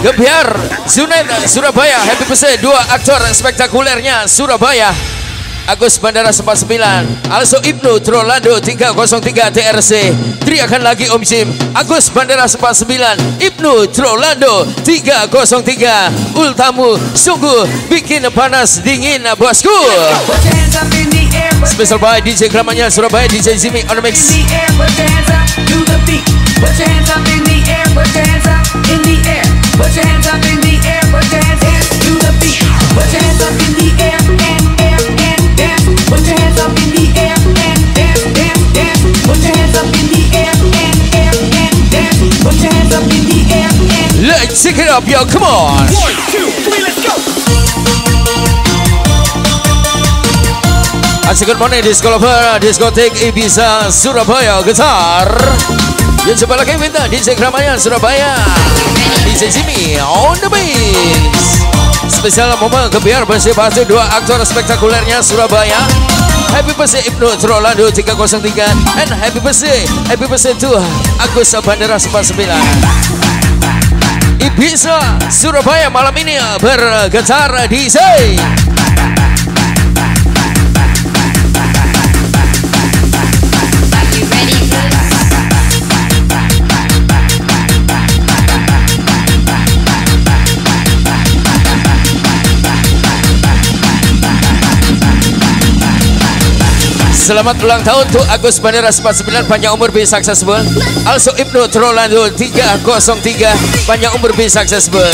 Gebiar Zunaid Surabaya Happy birthday. Dua aktor spektakulernya Surabaya. Agus Bandara 49 Also Ibnu Trolando 303 TRC Teriakan lagi Om Jim. Agus Bandara 49 Ibnu Trolando 303 Ultamu sungguh bikin panas dingin bosku Special by DJ Kramanya Surabaya DJ Zimi on the mix in the air. Put your hands up to the beat. Put your hands up in the air. Put your hands up in the air. Put your hands up in the air. Put your hands hands to the beat. Put your hands up in the air and air and dance. Put your hands up in the air and dance dance dance. Put your hands up in the air and air and dance. Put your hands up in the air and Let's take it up yo come on One, two, Asik good morning Disco Lover Diskotek Ibiza Surabaya Getar. Yang coba lagi minta DJ Kramanya Surabaya. DJ Jimmy on the mix Spesial momen kebiar bersih batu dua aktor spektakulernya Surabaya. Happy birthday Ibnu Trolando 303 And happy birthday Happy birthday to Agus Bandara 49 Ibiza Surabaya malam ini bergetar DJ Selamat ulang tahun untuk Agus Bandara 49 panjang umur be successful. Also Ibnu Trolando 303 panjang umur be successful.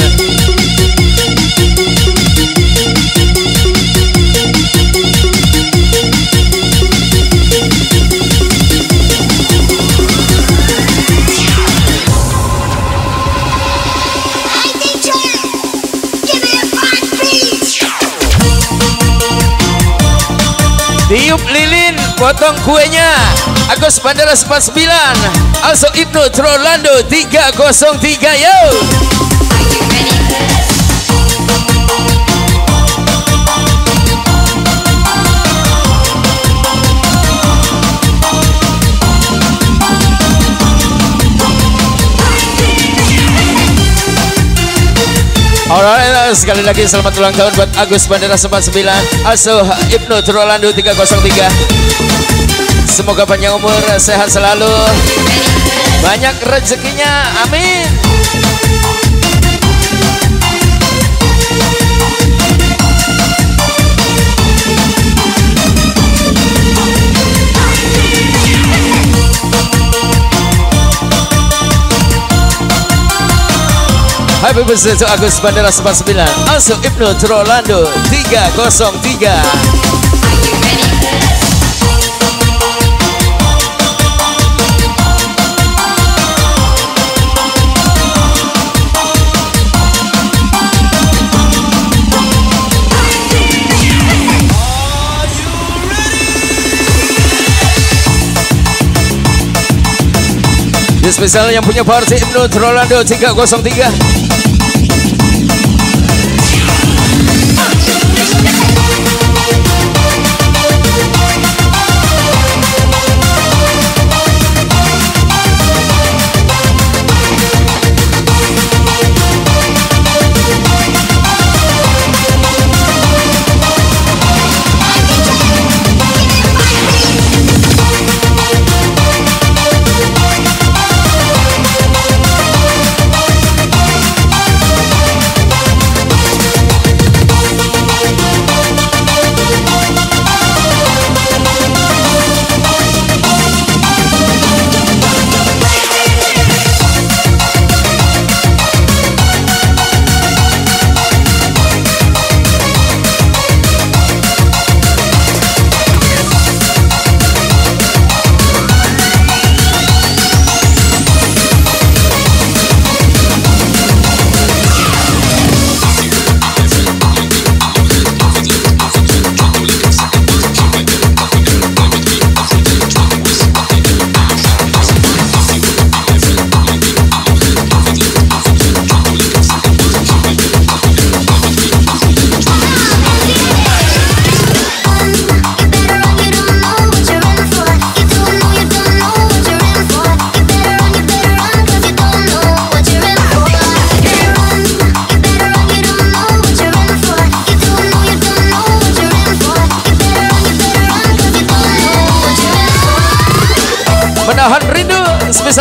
Potong kuenya. Agus Bandara 49. Also Ibnu Trolando 303 yo. Alright, sekali lagi selamat ulang tahun buat Agus Bandara 49 Also Ibnu Trolando 303 Semoga panjang umur, sehat selalu. Banyak rezekinya, amin Happy birthday to Agus Bandara 49 Also Ibnu Trolando 303 spesial yang punya party Ibnu Trolando 303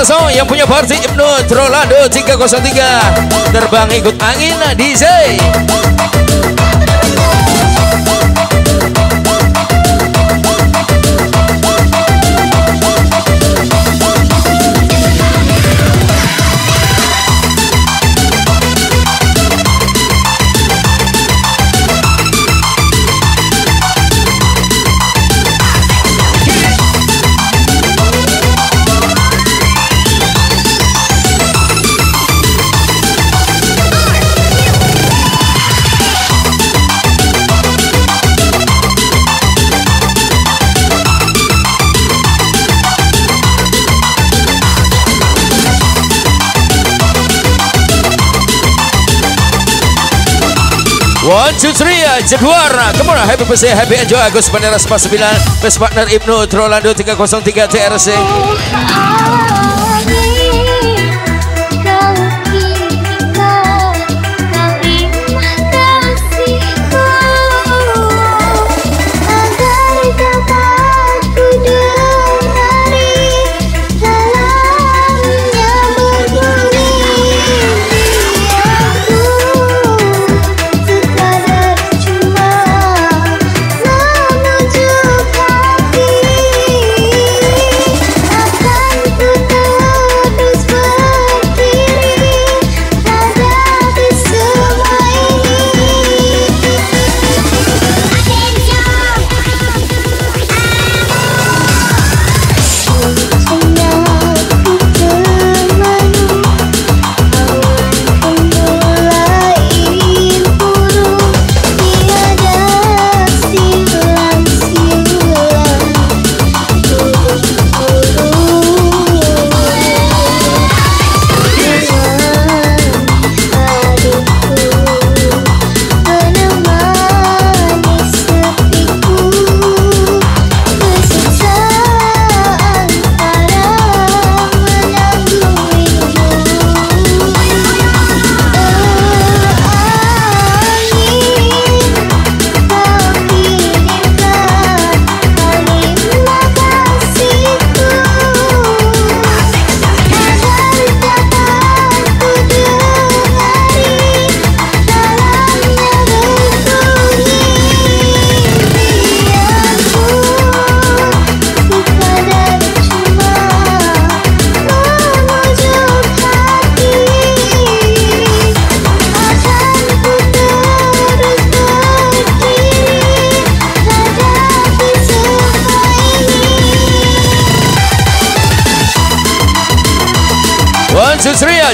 Saso yang punya party Ibnu Trolando 303 Terbang ikut angin DJ One, two, three, Jadwar Come on, happy birthday, happy enjoy Agus Bandara 49 Best partner Ibnu Trolando 303 TRC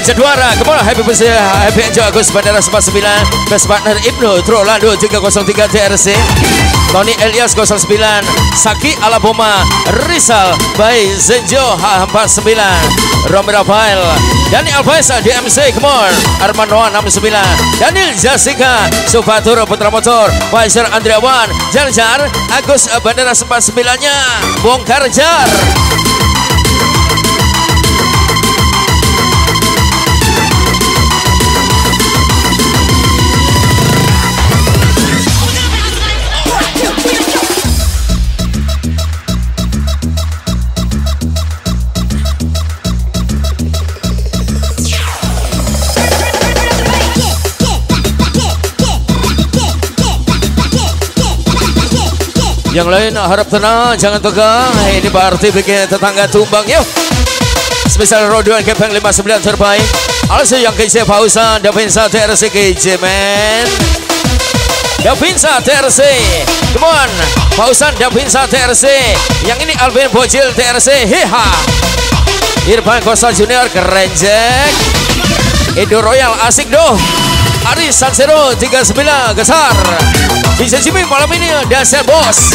Jadwara on, happy birthday, happy enjoy Agus Bandara 49 Best partner Ibnu Trolando 303 TRC Tony Elias 09 Saki Alaboma Rizal by Zenjo H49 Romi Rafael Dani Alfaisa DMC Come on. Arman Noah 69 Daniel Jessica Sufatur Putra Motor. Faisal Andriawan Jar Jar Agus Bandara 49 nya Bongkar Jar Yang lain harap tenang, jangan tegang. Ini berarti bikin tetangga tumbang yuk. Spesial Roduan Kepeng 59 terbaik. Also yang KJ Pausan, Davinsa TRC KJ men. Davinsa TRC. Come on. Pausan Davinsa TRC. Yang ini Alvin Bojil TRC. Heha. Irfan Kosa Junior keren Jack. Indo Royal asik doh. Aris Sansero 39 gesar. Bisa Jimmy malam ini dasar bos.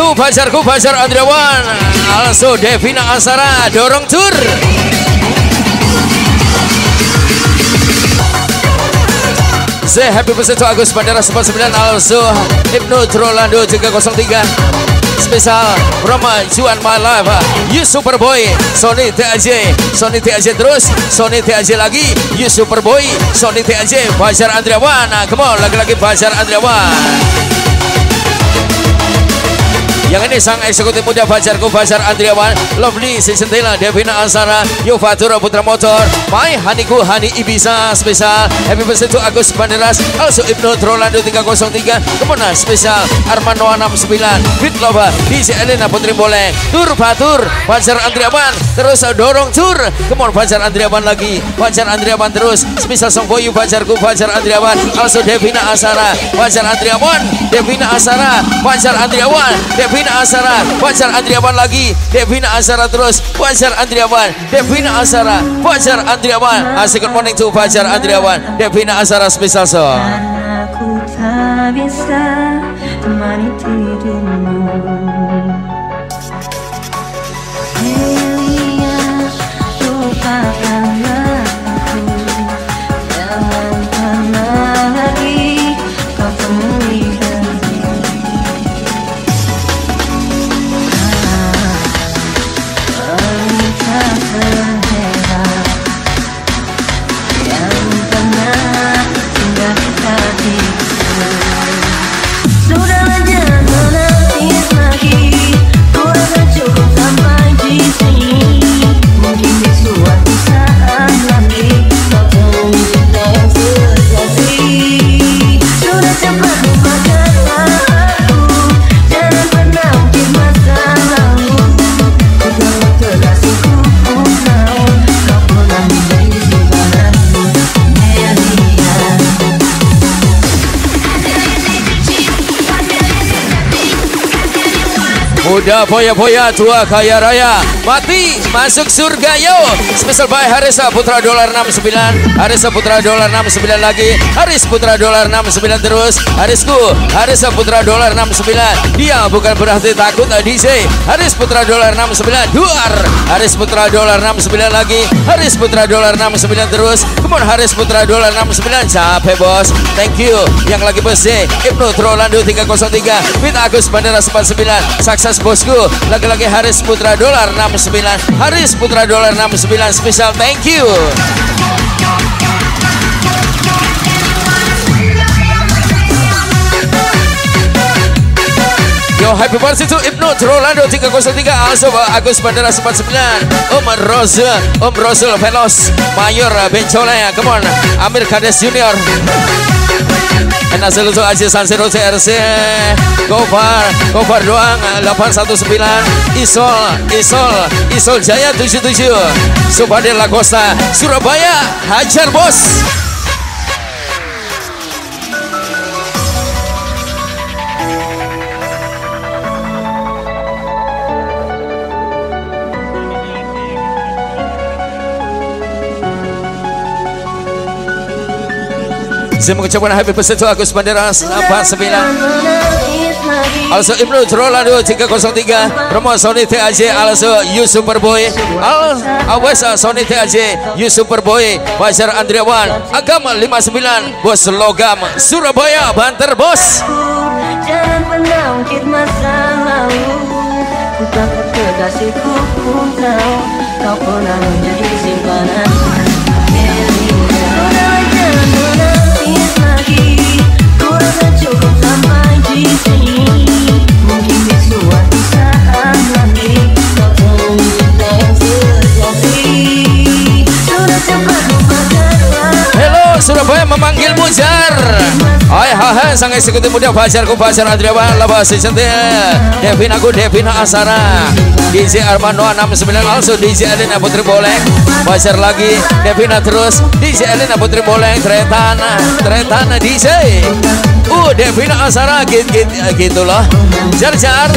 Spesial tuh pacarku pacar Andriawan Also Devina Asara Dorong tur Say happy birthday to Agus Bandara 99 Also Ibnu Trolando 303 Spesial Roma Juan Life You Superboy Sony TAJ Sony TAJ terus Sony TAJ lagi. You Superboy Sony TAJ Fajar Andriawan Nah, Come on lagi-lagi Fajar Andriawan yang ini sang eksekutif muda Fajarku Fajar Andriawan Lovely si Centela Devina Ansara Yofatura Putra Motor My Haniku Hani Ibiza spesial. Happy birthday to Agus Banderas. Also Ibnu Trolando 303 Ke mana spesial Armando 69 Fit Lova DJ Elena Putri Boleng Tur Fatur Fajar Andriawan. Terus dorong tur. Kemon Fajar Andriawan lagi. Fajar Andriawan terus. Spesial Song Boyu Fajarku Fajar Andriawan. Also Devina Ansara Fajar Andriawan Devina Ansara Fajar Andriawan Devina Devina Asara. Fajar Andriawan lagi. Devina Asara terus. Fajar Andriawan Devina Asara. Fajar Andriawan Asik good morning to Fajar Andriawan. Devina Asara special song Aku tak bisa temani Uda poya poya tua kaya raya Mati masuk surga yo. Special by Harisa Putra Dolar 69 Harisa Putra Dolar 69 lagi. Haris Putra Dolar 69 terus. Harisku Harisa Putra Dolar 69 Dia bukan berarti takut DJ Haris Putra Dolar 69 Duar. Haris Putra Dolar 69 lagi. Haris Putra Dolar 69 terus. Kemudian Haris Putra Dolar 69 Capek bos. Thank you. Yang lagi bersih Ibnu Trolando 303 Fit Agus Bandara 49 Sukses bosku. Lagi-lagi Haris Putra Dolar 69 Haris Putra Dolar 69 Spesial thank you. Yo happy birthday to Ibnu Trolando 303 Also Agus Bandara 49 Om Rosul Om Rosul Velos Mayor Bencole Come on Amir Kades Junior And asal untuk Aziz Sansero CRC Gofar Gofar doang 819 Isol Isol Isol Jaya 77 Subadir Lakosta Surabaya Hajar bos Saya mengucapkan happy birthday to Agus Bandara 49 Also Ibnu Trolando 303 Romo Sony TAJ Also You Superboy Al Awesa Sony TAJ You Superboy Fajar Andriawan Agam 59 Bos Logam Surabaya Banter Bos. Jangan pernah ungkit masa lalu. Ku takut kekasihku pun tahu Kau pernah menjadi simpanan sang eksekutif muda Fajarku Fajar Andriawan Laba Secentil Devin aku Devina Asara. DJ Armando 69 Also DJ Elena Putri Boleng. Fajar lagi Devina terus. DJ Elena Putri Boleng Tretana Tretana DJ Uh Devina Asara gitu, gitu, gitu loh Jar jar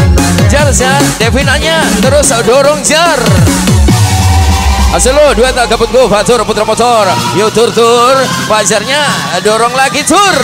Jar jar. Devinanya terus dorong jar. Asal lo dua tak gabut Fatur putra motor. Yo tur tur. Fajarnya dorong lagi tur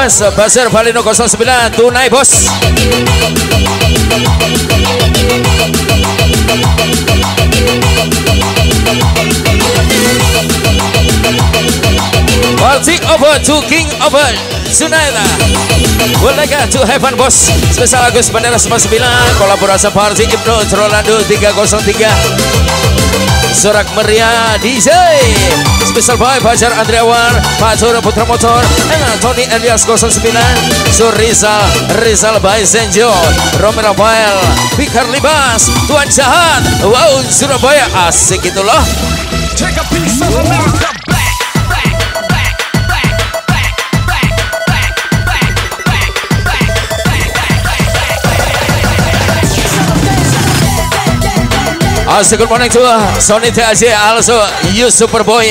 Request Basir Valino 09 tunai bos. Party over to King over Sunaida. Bolehkah to heaven bos Spesial Agus Bandara 99 Kolaborasi Party Ibnu Rolando 303 Sorak Meriah DJ Special by Fajar Andriawan Fajar Putra Motor Tony Elias 09 Surizal Rizal by Zenjo Romer Rafael Pikar Libas Tuan Jahat. Wow Surabaya asik itu loh. Take a piece of America Asik good morning to Sony TAJ also You Superboy.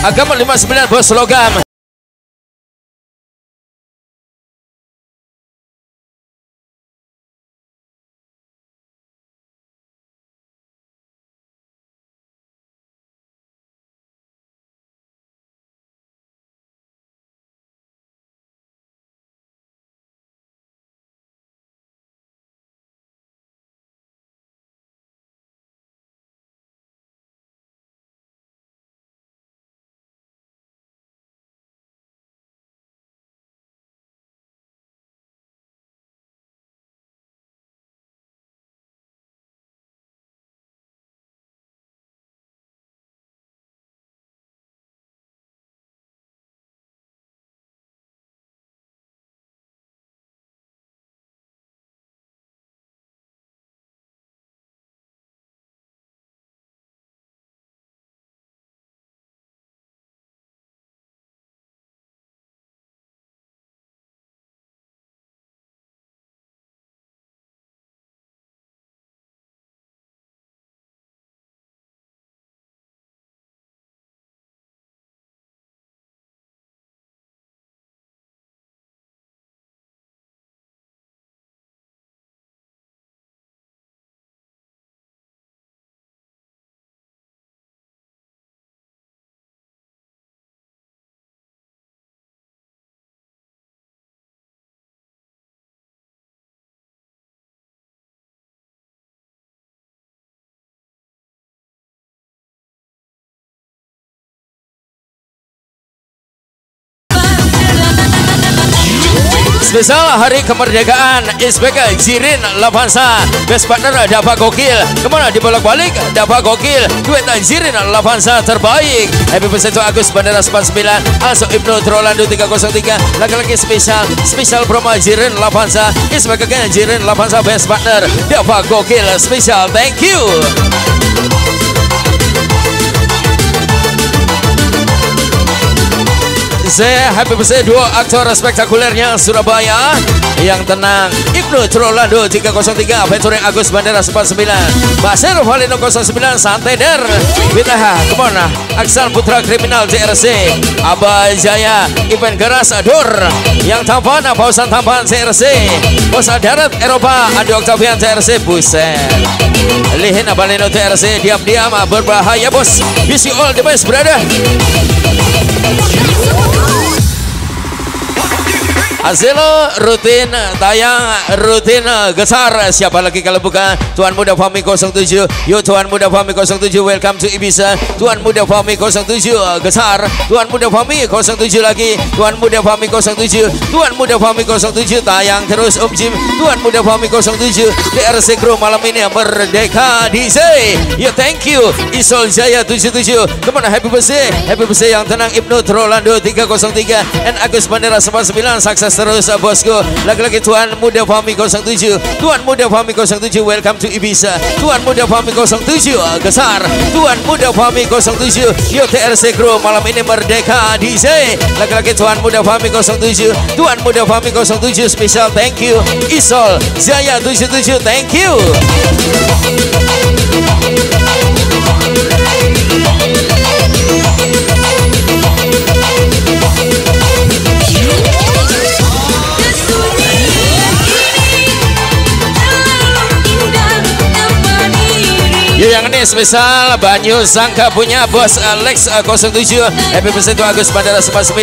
Agama 59 bos logam Spesial hari kemerdekaan. Inspektur Jirin Lavansa. Best partner dapat gokil. Ke mana? Dibolak balik dapat gokil. Duet Jirin Lavansa terbaik. Happy birthday to Agus Bandara 99 Also Ibnu Trolando 303 Lagi-lagi spesial Spesial promo Jirin Lavansa. Inspektur Jirin Lavansa Best partner dapat gokil. Spesial thank you Saya happy birthday dua aktor spektakulernya Surabaya. Yang tenang Ibnu Trolando 303 featuring Agus Bandara 49 Basir Valino 09 Santai Der. Bitaha ke mana Aksan Putra Kriminal JRC Abah Jaya Event Geras Adur. Yang tampan Pausan tampan JRC Bos Darat Eropa Adi Octavian JRC Buset. Lihin Valino JRC diam-diam berbahaya bos. You all the best brother Hasil rutin tayang rutin besar siapa lagi kalau bukan Tuan Muda Fami 07 Yo Tuan Muda Fami 07 welcome to Ibiza. Tuan Muda Fami 07 besar Tuan Muda Fami 07 lagi. Tuan Muda Fami 07 Tuan Muda Fami 07 tayang terus Om Jim. Tuan Muda Fami 07 DRC Crew malam ini Merdeka DJ Yo thank you. Isol Jaya 77 ke mana happy birthday. Happy birthday yang tenang Ibnu Trolando 303 and Agus Bandera 99 sukses terus bosku lagi-lagi Tuan Muda Fami 07 Tuan Muda Fami 07 welcome to Ibiza. Tuan Muda Fami 07 Gesar Tuan Muda Fami 07 Yo TRC Crew malam ini Merdeka DJ lagi-lagi Tuan Muda Fami 07 Tuan Muda Fami 07 special thank you. Isol Jaya 77 thank you ini spesial Banyu Sangka punya bos Alex uh, 07 Happy birthday to Agus Bandara 99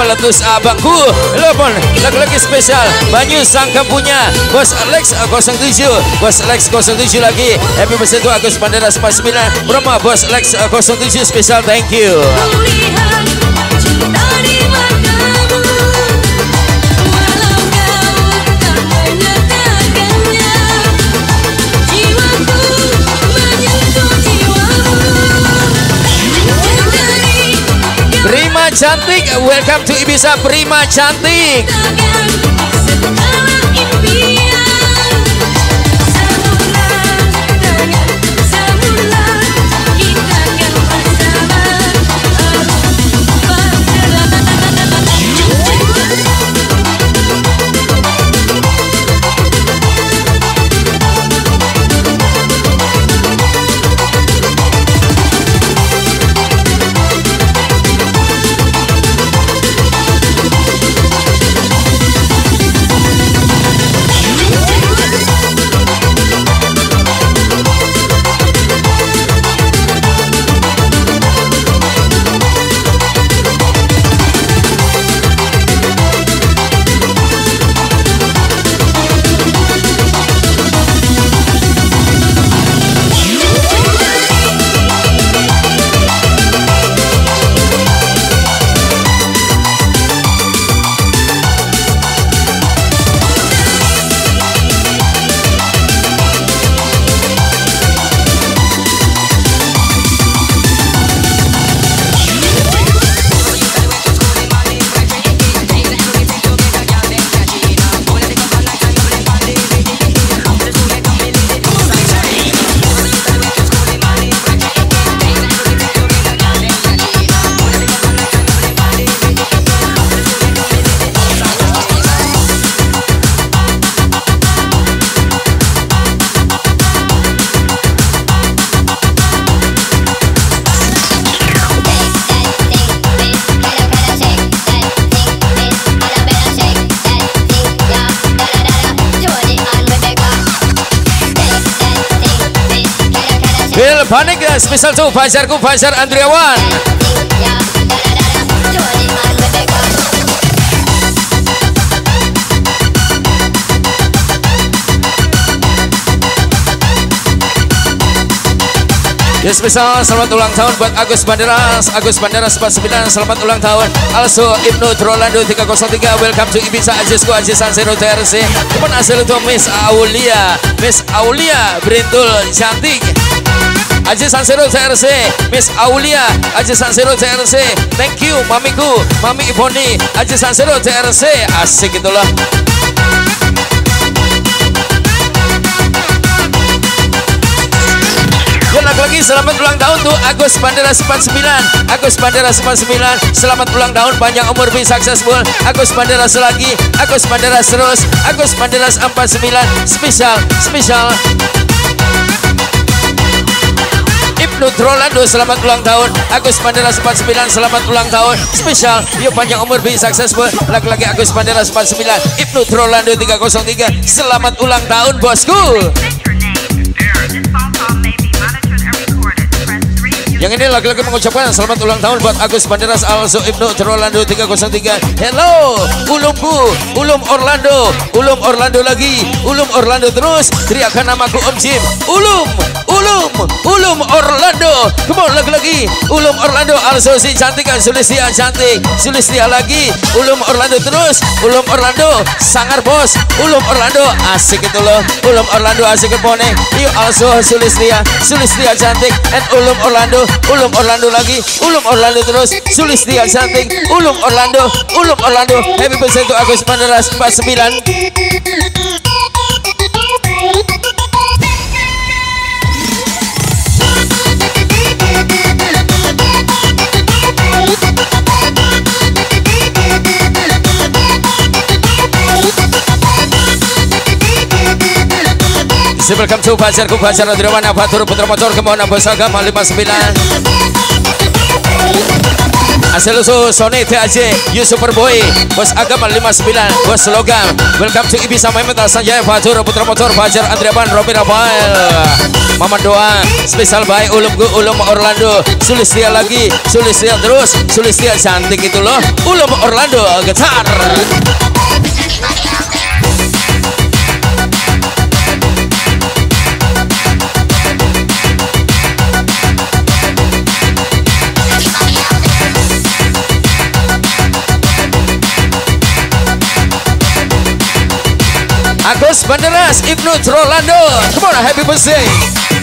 Meletus abangku. Telepon lagi-lagi spesial. Banyu Sangka punya bos Alex uh, 07 Bos Alex 07 lagi. Happy birthday to Agus Bandara 99 Promo bos Alex uh, 07 spesial thank you Cantik. Welcome to Ibiza Prima cantik Uh, spesial tuh Fajarku Fajar Andriawan. Ya spesial selamat ulang tahun buat Agus Banderas. Agus Banderas 49 selamat ulang tahun. Also Ibnu Trolando 303 Welcome to Ibiza Ajisku Ajis Sansero TRC Teman asal itu Miss Aulia. Miss Aulia Berintul cantik Aji Sansero TRC Miss Aulia Aji Sansero TRC Thank you mamiku Mami Ivoni Aji Sansero TRC Asik itulah Ya lagi-lagi selamat ulang tahun tuh Agus Bandera 49 Agus Bandera 49 Selamat ulang tahun panjang umur be successful Agus Bandera selagi Agus Bandera terus. Agus Bandera 49 Spesial Spesial Ibnu Trolando selamat ulang tahun. Agus Bandera 49 selamat ulang tahun. Spesial Yuk panjang umur be successful Lagi-lagi Agus Bandera 49 Ibnu Trolando 303 Selamat ulang tahun bosku Yang ini lagi-lagi mengucapkan selamat ulang tahun buat Agus Banderas Also Ibnu Trolando 303 Hello Ulumku Ulum Orlando Ulum Orlando lagi Ulum Orlando terus. Teriakan namaku Om Jim Ulum Ulum Ulum Orlando. Come on lagi-lagi Ulum Orlando Also si cantik kan Sulistia cantik. Sulistia lagi. Ulum Orlando terus. Ulum Orlando Sangar bos. Ulum Orlando Asik itu loh. Ulum Orlando asik kepone Yuk also Sulistia. Sulistia cantik. And Ulum Orlando Ulum Orlando lagi. Ulum Orlando terus. Sulistia cantik Ulum Orlando. Ulum Orlando. Happy birthday to Agus Banderas 49 Welcome to Pacarku Pacar Radirawan Abatur Putra Motor Kemauan Abu Sagam 59 Asal usul Sony TAJ You Superboy Bos Agama 59 Bos Logam. Welcome to Ibiza Memetal Sanjaya Fatur Putra Motor Fajar Andriaban Robin Rafael Mama Doa Spesial baik Ulum Gu Ulum Orlando. Sulistia lagi Sulistia terus Sulistia cantik itu loh. Ulum Orlando Getar Agus Banderas Ibnu Trolando Come on happy birthday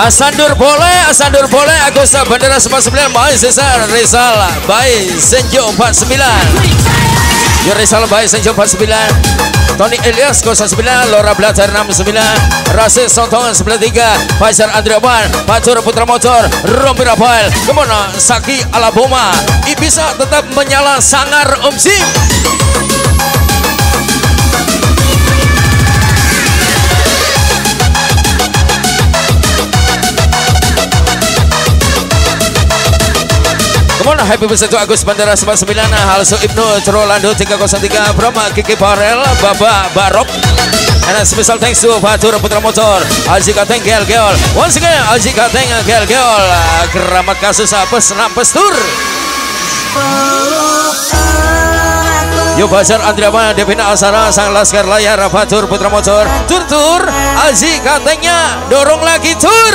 Asandur boleh, Asandur boleh. Agus Bandara 49 Baik Cesar Rizal Baik Senjo 49 Yo Rizal baik Senjo 49 Tony Elias 09 Laura Blatter 69 Rasid Sotongan 93 Fajar Andriawan Pacur Putra Motor Rompi Rafael. Kemono Saki Alaboma. Ibisa tetap menyala sangar Om Sim On, happy birthday to Agus Bandara 99 Halso Ibnu Trolando 303 Brahma Kiki Barel Baba Barok. And a special thanks to Fatur Putra Motor Aji Kateng Gel Geol. Once again Aji Kateng Gel Geol Keramat kasus apa senam pestur. Yo Bazar Andriawan Devina Asara Sang Laskar Layar Fatur Putra Motor. Tur tur Aji Katengnya Dorong lagi tur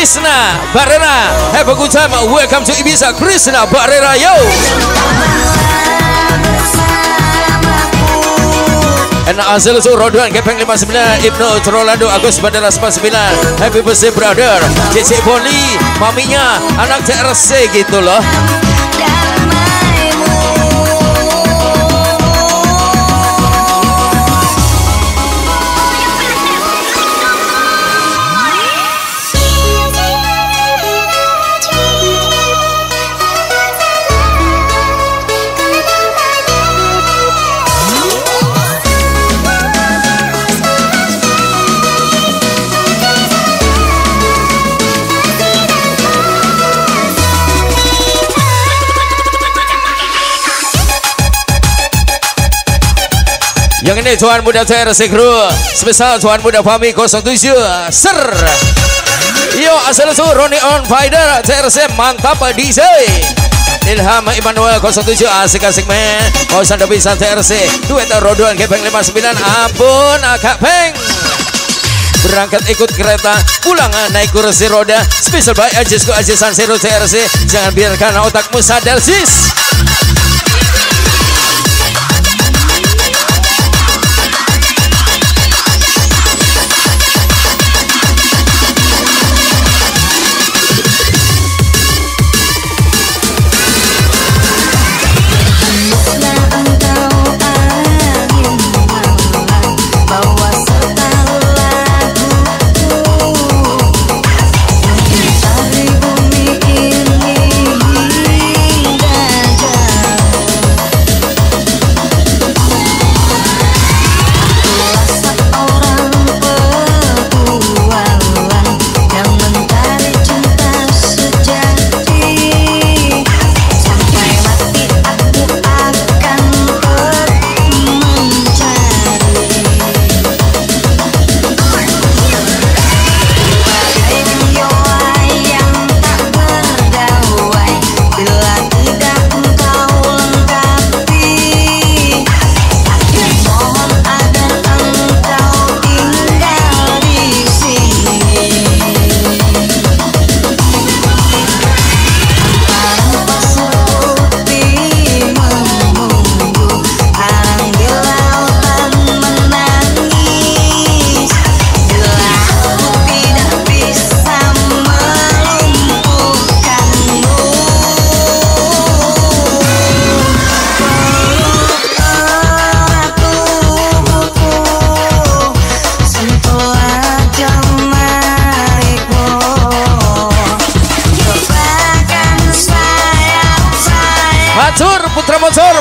Krishna Barera Have a good time Welcome to Ibiza. Krishna Barera Yo. And Azil Su Rodwan Gepeng 59 Ibnu Trolando Agus Bandara 99 Happy birthday brother. Cece Boli Maminya Anak TRC gitu loh Yang ini Tuan Muda TRC Crew. Spesial Tuan Muda Fami 07 Ser. Yo asal itu Roni on Fighter TRC mantap DJ Ilham Immanuel 07 asik-asik men Mau sanda bisa TRC Duet Roduan Gepeng 59 Ampun agak peng. Berangkat ikut kereta Pulang naik kursi roda. Spesial by Ajisku Ajisan Zero TRC Jangan biarkan otakmu sadar sis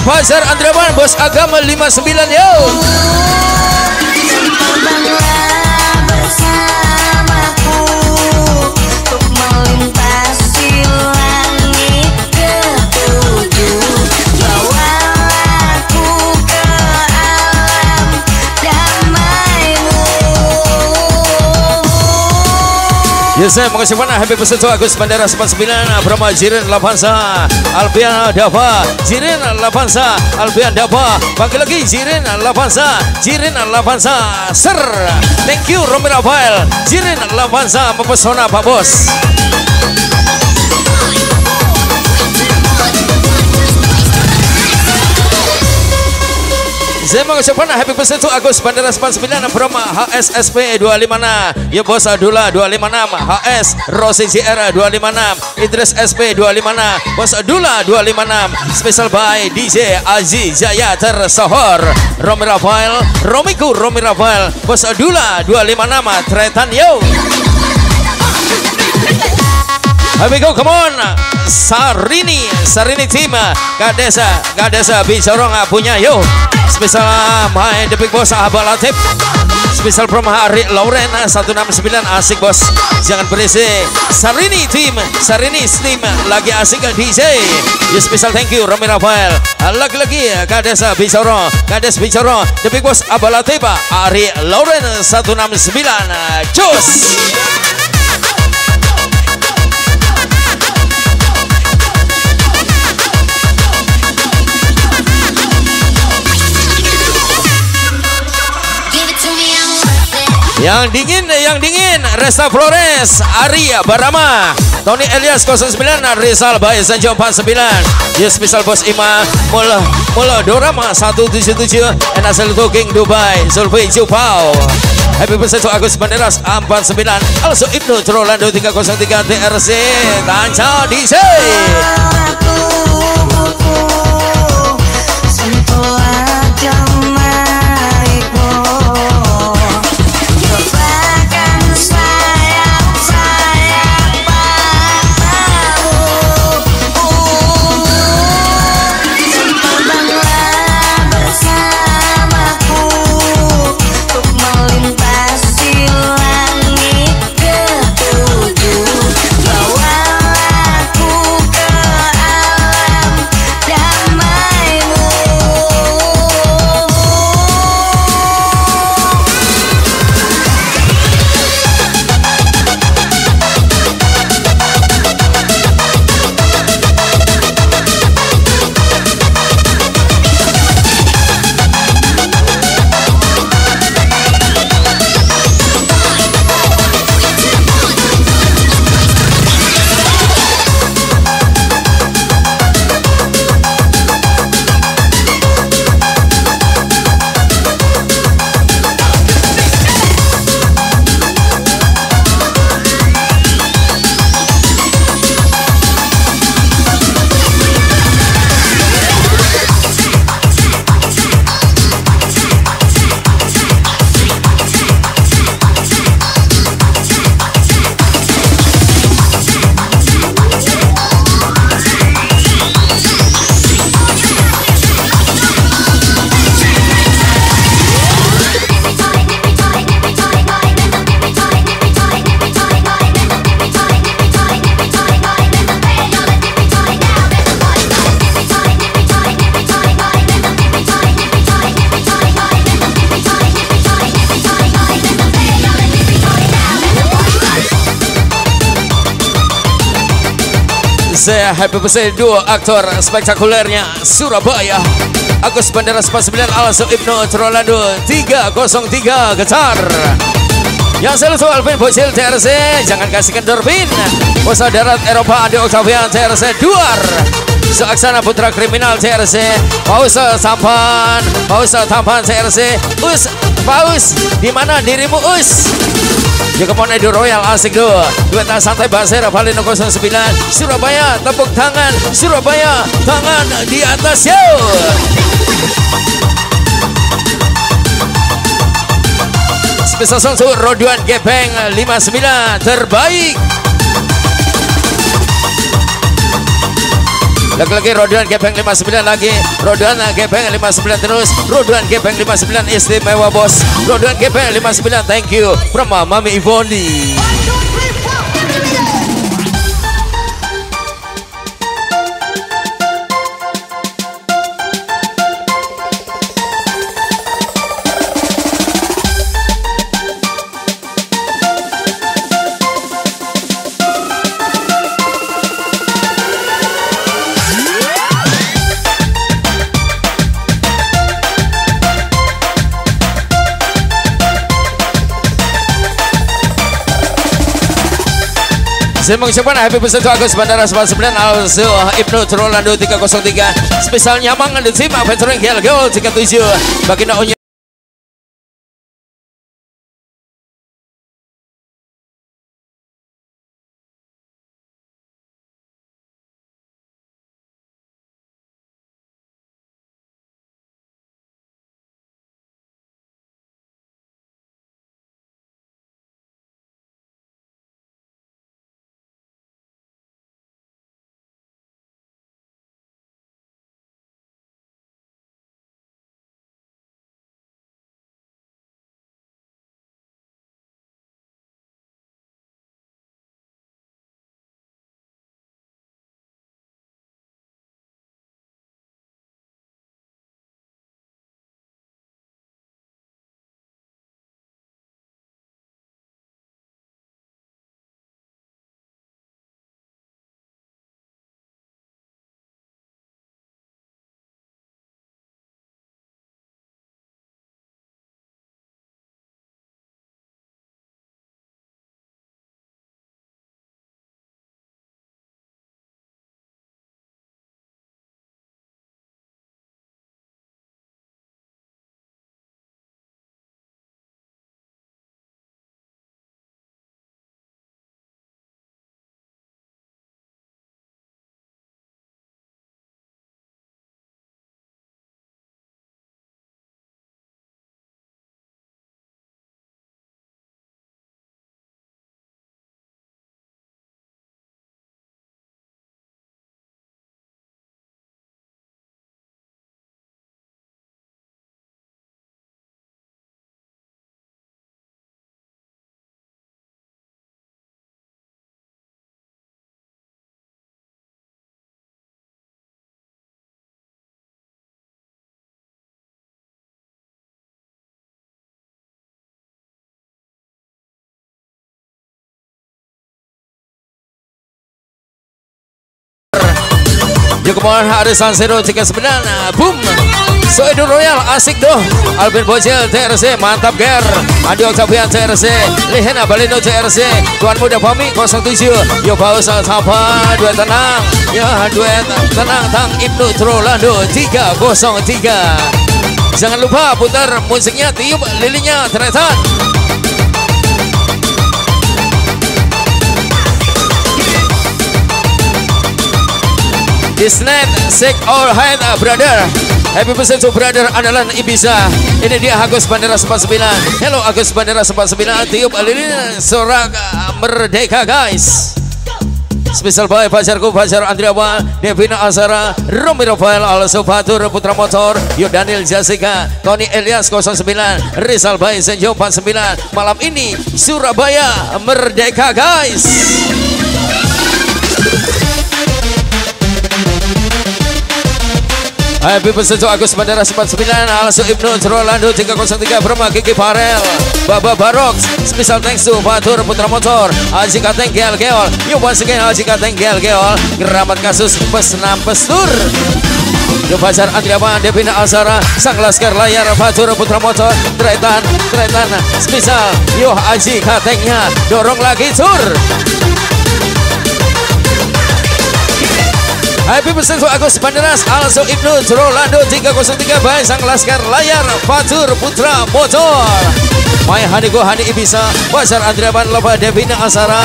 Pasar Andraman Bos Agama 59 yo. Yes, saya mengasih mana Happy Pesetu Agus Bandara 99 Brahma Jirin Lavansa Alpian Dava Jirin Lavansa Alpian Dava. Panggil lagi Jirin Lavansa Jirin Lavansa. Sir Thank you Romi Rafael Jirin Lavansa Mempesona Pak Bos Saya mengucap mana happy birthday to Agus Bandara 99 Brahma HSSP 256 Ya Bos Adula 256 HS Rosi JR 256 Idris SP 256 Bos Adula 256 Special by DJ Aziz Jaya Tersohor Romi Rafael Romiku Romi Rafael Bos Adula 256 Tretan yo Here we go, come on. Sarini, Sarini team. Gadesa, Gadesa Bicorong punya yo. Spesial main The Big Boss Abah Latif. Spesial from Hari Lauren 169 asik bos. Jangan berisik. Sarini team, Sarini team lagi asik DJ. Ya spesial thank you Romi Rafael. Lagi-lagi Gadesa Bicorong, Gades Bicorong The Big Boss Abah Latif. Hari Lauren 169. Cus. Yang dingin, yang dingin, Resta Flores, Arya Barama, Tony Elias 09, Rizal Bayi Sanjo 49, Yes Special Bos Ima, Mula, Mula Dorama 177, and Asal Cooking Dubai, Zulfi Jupau. Happy birthday to Agus Banderas 49, also Ibnu Trolando 303 TRC, Tanca DJ. Saya happy birthday dua aktor spektakulernya Surabaya. Agus Bandara 49 Also Ibnu Trolando 303 Getar. Yang selalu Alvin Bocil TRC Jangan kasihkan Dorbin Bos Darat Eropa Adi Octavian TRC Duar. Seaksana Putra Kriminal TRC Paus Tampan. Paus Tampan TRC Us Paus di mana dirimu Us mau Edo Royal asik do Dueta santai Basir Valino 09 Surabaya tepuk tangan. Surabaya tangan di atas yo. Spesial untuk Roduan Gepeng 59 terbaik Lagi-lagi Rodan Gepeng 59 lagi. Rodan Gepeng 59 terus. Rodan Gepeng 59 istimewa bos. Rodan Gepeng 59 thank you from Mami Ivoni. Saya mengucapkan happy birthday to Agus Bandara 99 Also Ibnu Trolando 303 Spesial nyamang di tim Featuring Gel Gol 37 Baginda Onye Jukemohon Harisan Zero 39 Boom. Soedo Royal asik doh Alvin Bocil TRC mantap ger. Andi Octavian TRC Lihena Balino TRC Tuan Muda Pami 07 Yo Paus Sapa Dua tenang. Ya duet tenang Tang Ibnu Trolando 303 Jangan lupa putar musiknya tiup lilinya teretan Disnet Sek All Hand Brother. Happy birthday to brother andalan Ibiza. Ini dia Agus Bandara 49 Hello Agus Bandara 49 Tiup lilin sorak uh, merdeka guys. Spesial by pacarku pacar Andriawan Devina Azara Romi Rafael Also Fatur Putra Motor Yo Daniel Jessica Tony Elias 09 Rizal Bay Senjo 49 Malam ini Surabaya Merdeka guys Happy to Agus Bandara 99 Also Ibnu Rolando 303 Brahma Kiki Farel Baba Barok Special thanks to Fatur Putra Motor Haji Kateng Gel Geol You once again Haji Kateng Gel Geol Geramat kasus Pesnam Pestur Yo Fajar Andriawan Devina Azara Sang Laskar Layar Fatur Putra Motor Tretan Tretan Spesial Yo Haji Katengnya Dorong lagi tur Happy to Agus Banderas Also Ibnu Rolando 303 Baik Sang Laskar Layar Fatur Putra Motor. Mai Hanigo Hani Ibisa Bazar Andriaban Lopa Devina Asara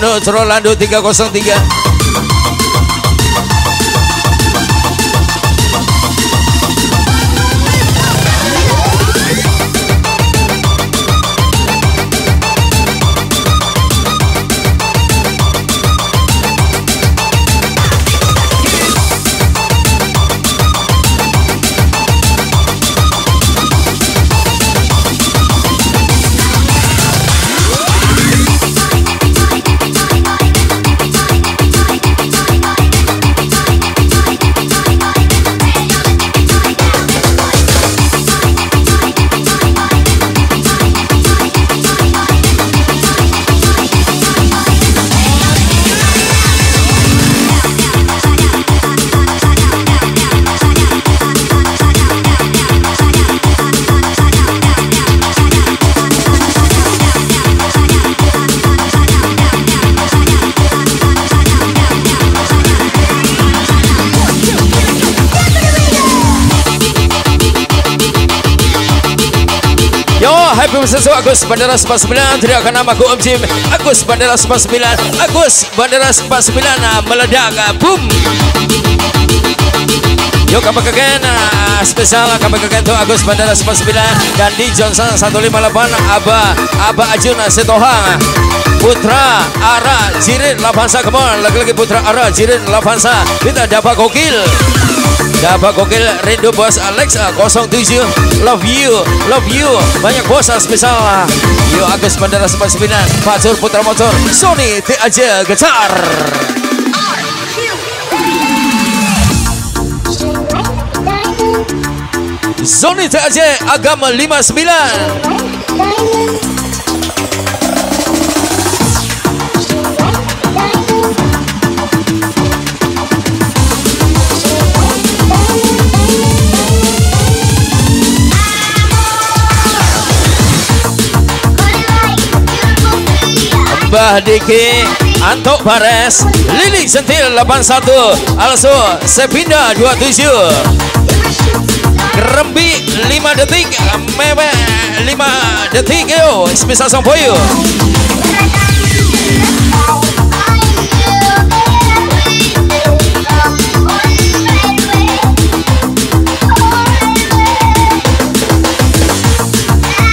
Ibnu Rolando 303 birthday to Agus Bandara 49 Teriakan namaku Om Jim. Agus Bandara 49 Agus Bandara 49 ah, Meledak ah, Boom. Yo kabar kegen ah, Spesial kabar kegen to Agus Bandara 49 Dan di Johnson 158 Aba Aba Ajun Setohang Putra Ara Jirin Lavansa Come on. Lagi-lagi Putra Ara Jirin Lavansa. Kita dapat gokil Dapat gokil Rindu bos Alex ah, 07 Love you Love you. Banyak bos spesial. Yo Agus Bandara 99 Fatur Putra Motor Sony T aja Getar. Sony T aja Agama 59 Mbah Diki Antok Bares Lili Sentil 81 Also Sepinda 27 Kerembi 5 detik Mewe 5 detik. Yo Spesial sang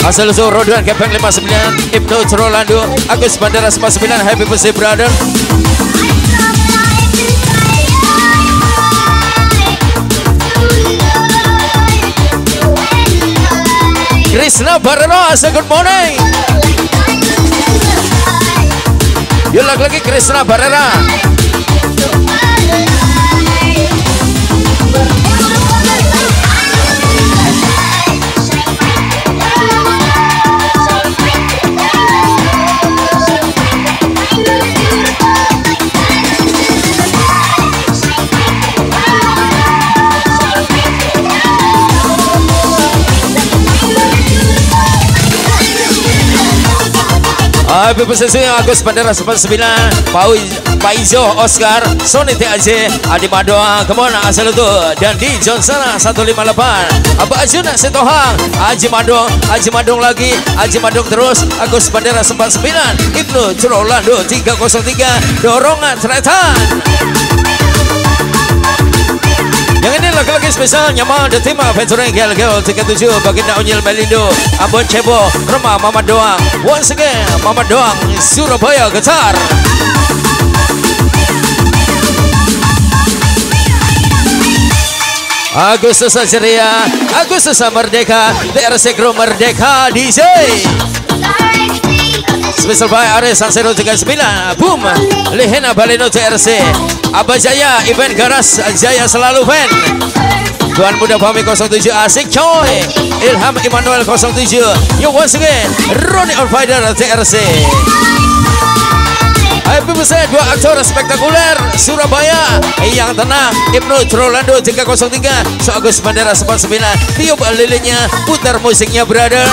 Asal usul Roduan Kepeng 59 Ibnu Rolando Agus Bandara 99 Happy birthday brother. Krishna Barano Asal good morning. Yuk lagi-lagi Krishna Barera Happy birthday Agus Bandara 99 Pau Pak Izo Oscar Sony TAJ Adi Madoa Come on asal itu Dan di Johnson 158 Abah Ajun Setohang Haji Madong Haji Madong lagi Haji Madong terus Agus Bandara 99 Ibnu Curolando 303 Dorongan Tretan yang ini lagi-lagi spesial Nyama The Team Venturing Gel Gel 37 Baginda Unyil Melindo Ambon Cebo Remah Mama Doang. Once again Mama Doang Surabaya Getar Agustus Ceria Agustus Merdeka DRC Crew Merdeka DJ Special by Ares Sansero 39 Boom. Lehena Baleno TRC Abah Jaya Event Garas Jaya selalu fan Tuan Muda Fahmi 07 Asik coy. Ilham Immanuel 07 Yo once again Ronnie on Fighter TRC Happy birthday dua aktor spektakuler Surabaya. Yang tenang Ibnu Rolando 303 So Agus Bandara 49 Tiup lilinnya putar musiknya brother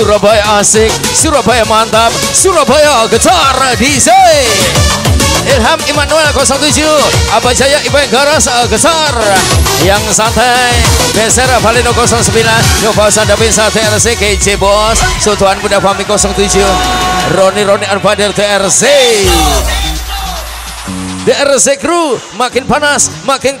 Surabaya asik, Surabaya mantap, Surabaya getar DJ. Ilham Immanuel 07 Abah Jaya Ibu Garas eh, Getar. Yang santai Beser Valino 09 Nyoba Sandapi Sate TRC KJ Bos Sutuan Bunda Fami 07 Roni Roni Arbadir TRC DRC Crew Makin panas Makin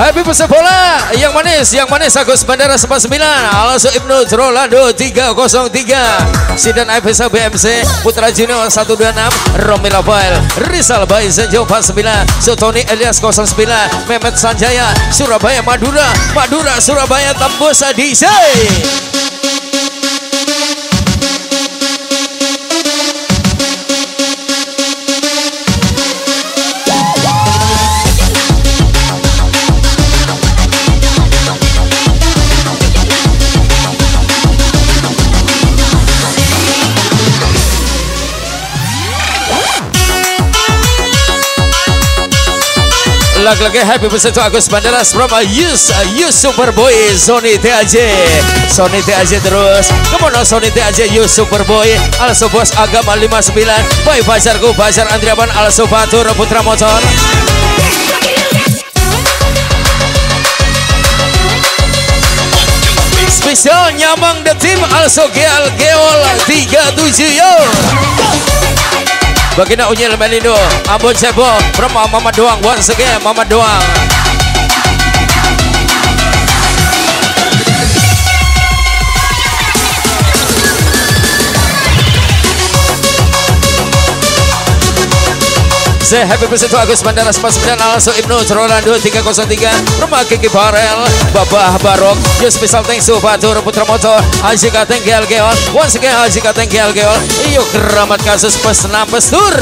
Happy pesepak bola yang manis, yang manis Agus Bandara 99 Alonso Ibnu Rolando 303 Sidan IPSA BMC Putra Junior 126 Romi Rafael Rizal Bayi Zenjo 49 Sutoni Elias 09 Mehmet Sanjaya Surabaya Madura Madura Surabaya tembus DJ Lagi-lagi happy birthday Agus Bandaras from Yus Yus Superboy Sony TAJ Sony TAJ terus. Kemono Sony TAJ Yus Superboy. Also Bos Agama 59 Boy Pacarku Pacar Andriaban Also Fatur Putra Motor. Spesial Nyamang The Team Also Geal Geol 37 yo Baginda Unyil Melindo Ambon Sebo From Mama Doang Once again Mama Doang Say happy to Agus Bandara 99 Also Ibnu Rolando 303 Rumah Kiki Barel Babah Barok Yo special thanks to Fatur Putra Motor Haji Kateng Geol. Once again Haji Kateng Geol. Iyo keramat kasus pesenam pestur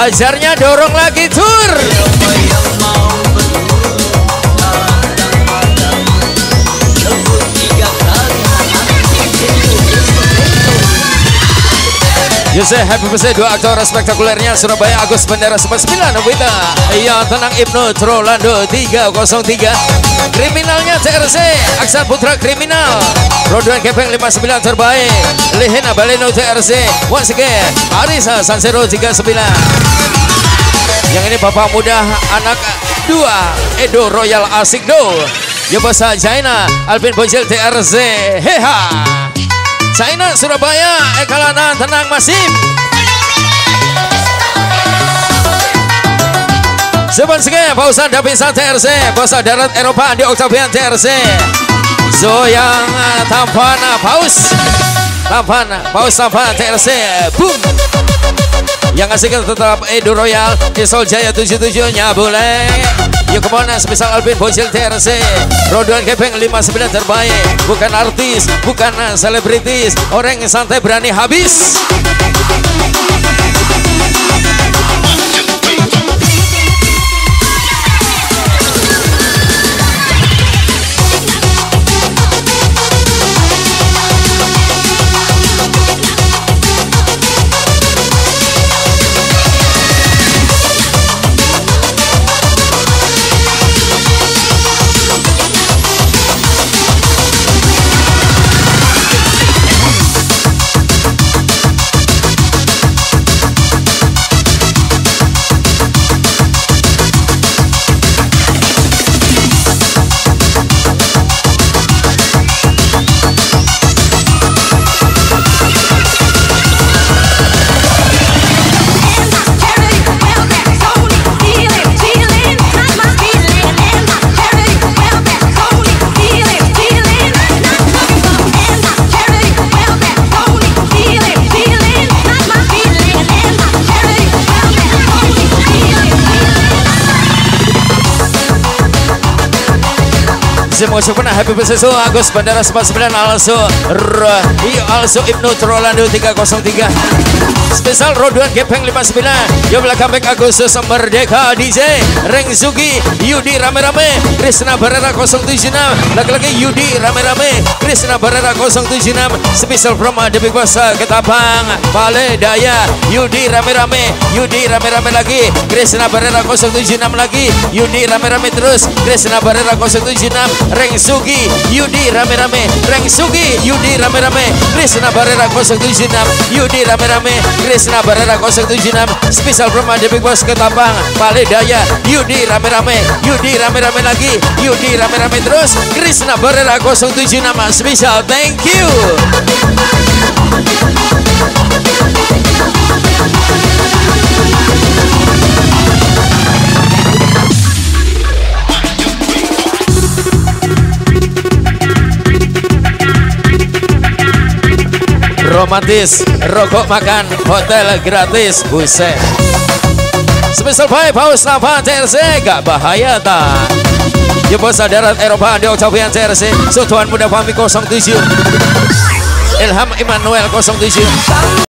Pacarnya dorong lagi tur Yose happy birthday dua aktor spektakulernya Surabaya Agus Bendera 99 Wita. Iya tenang Ibnu Trolando 303 Kriminalnya TRC Aksan Putra Kriminal. Roduan Kepeng 59 terbaik. Lehena Baleno TRC Once again Arisa Sansero 39 Yang ini bapak muda anak dua Edo Royal Asik Do. Yobasa China Alvin Bojel TRC Heha. China Surabaya Ekalana tenang Masim. Seban Sege Pausan Davisa TRC Pausa Darat Eropa Andi Octavian TRC Zoyang Tampana Paus. Tampana Paus Tampana TRC Boom yang asik tetap Edo Royal Isol Jaya 77 nya boleh. Yuk ke mana spesial Alvin Bocil TRC Roduan Kepeng 59 terbaik. Bukan artis, bukan selebritis Orang yang santai berani habis Mau pernah happy birthday so Agus Bandara 99 also R- I also Ibnu Trolando 303 Spesial Roduan Gepeng 59 Yo belakang back Agustus Merdeka DJ Reng Sugi Yudi rame-rame Krishna Barera 076 Lagi-lagi Yudi rame-rame Krishna Barera 076 Spesial from The Big Ketapang Pale Daya Yudi rame-rame Yudi rame-rame lagi. Krishna Barera 076 lagi. Yudi rame-rame terus Krishna Barera 076 Reng Sugi Yudi rame-rame. Reng Sugi Yudi rame-rame. Krishna Barera 076 Yudi rame-rame. Krishna Barera 076 Spesial from The Big Boss Ketapang Pale Daya Yudi rame-rame. Yudi rame-rame lagi. Yudi rame-rame terus. Krishna Barera 076 Spesial thank you romantis rokok makan hotel gratis buset. Spesial Five House Lava TRC gak bahaya tak Jemput darat Eropa di Octavian TRC Sutuan Muda Fami 07 Ilham Immanuel 07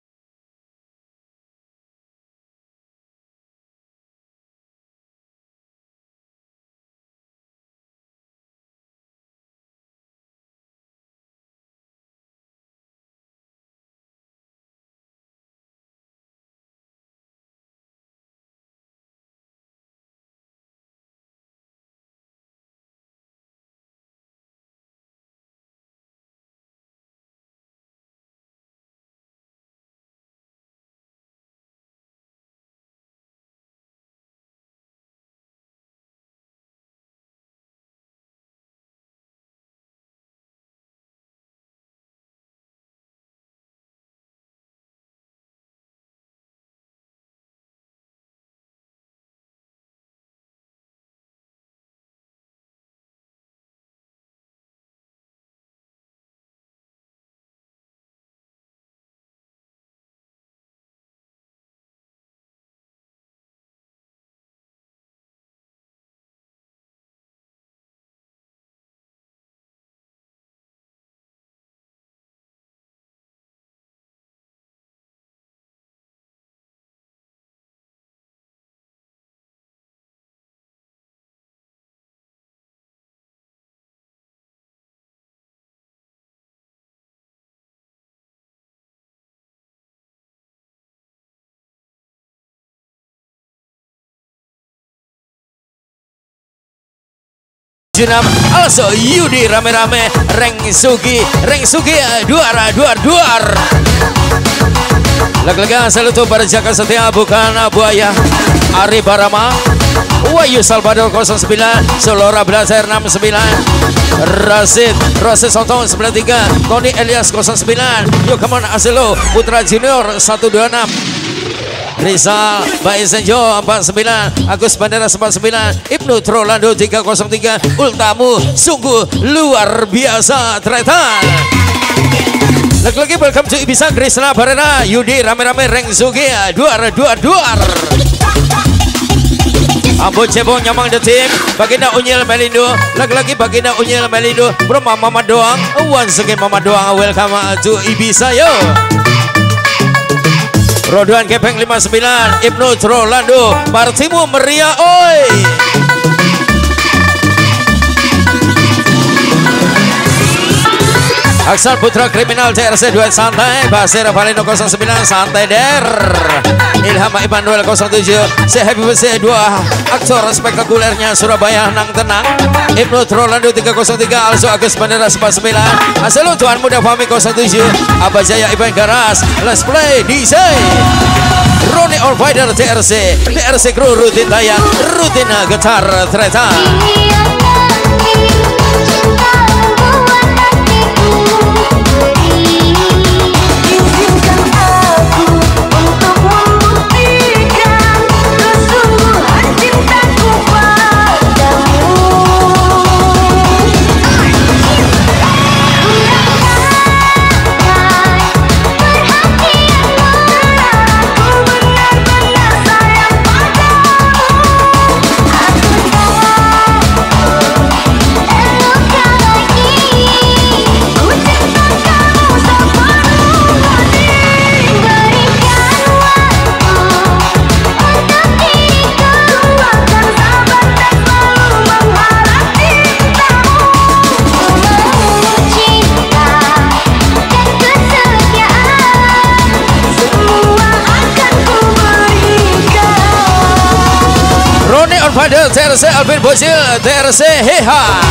76 Also Yudi rame-rame Reng Sugi Reng Sugi eh, Duar Duar Duar. Lega-lega salutu pada jaga setia bukan buaya. Ari Barama Wahyu Salvador 09 Solora Blazer 69 Rasid Rasid Sontong 93 Tony Elias 09 Yo come on Aselo Putra Junior 126 Rizal Bayi Senjo 49 Agus Bandera 49 Ibnu Trolando 303 Ultamu Sungguh luar biasa Tretan lagi-lagi welcome to Ibiza Krisna Barena Yudi rame-rame Reng Sugi Duar Duar Duar. Ambo Cebong Nyamang The Team Baginda Unyil Melindo. Lagi-lagi Baginda Unyil Melindo Bro Mama Doang Once again Mama Doang Welcome to Ibiza yo Roduan Kepeng 59 Ibnu Trolando Martimu Meria Oi Aksan Putra Kriminal CRC 2 Santai Basir Valino 09 Santai Der. Ilham Immanuel 07 Say happy birthday dua aktor spektakulernya Surabaya Nang Tenang. Ibnu Trolando 303 Also Agus Bandera 49 Asal Tuan Muda Fami 07 Abah Jaya Iban Garas. Let's play DJ Roni All Fighter TRC TRC rutin tayang Rutin getar tereta TRC Alvin Bocil TRC Heha.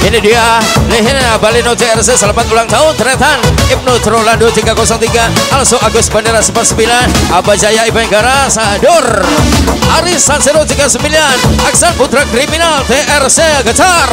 Ini dia Lehena Balino TRC selamat ulang tahun Tretan Ibnu Trolando 303 Also Agus Bandera 49 Abah Jaya Iban Garas Dor Aris Sansero 39 Aksan Putra Kriminal TRC Getar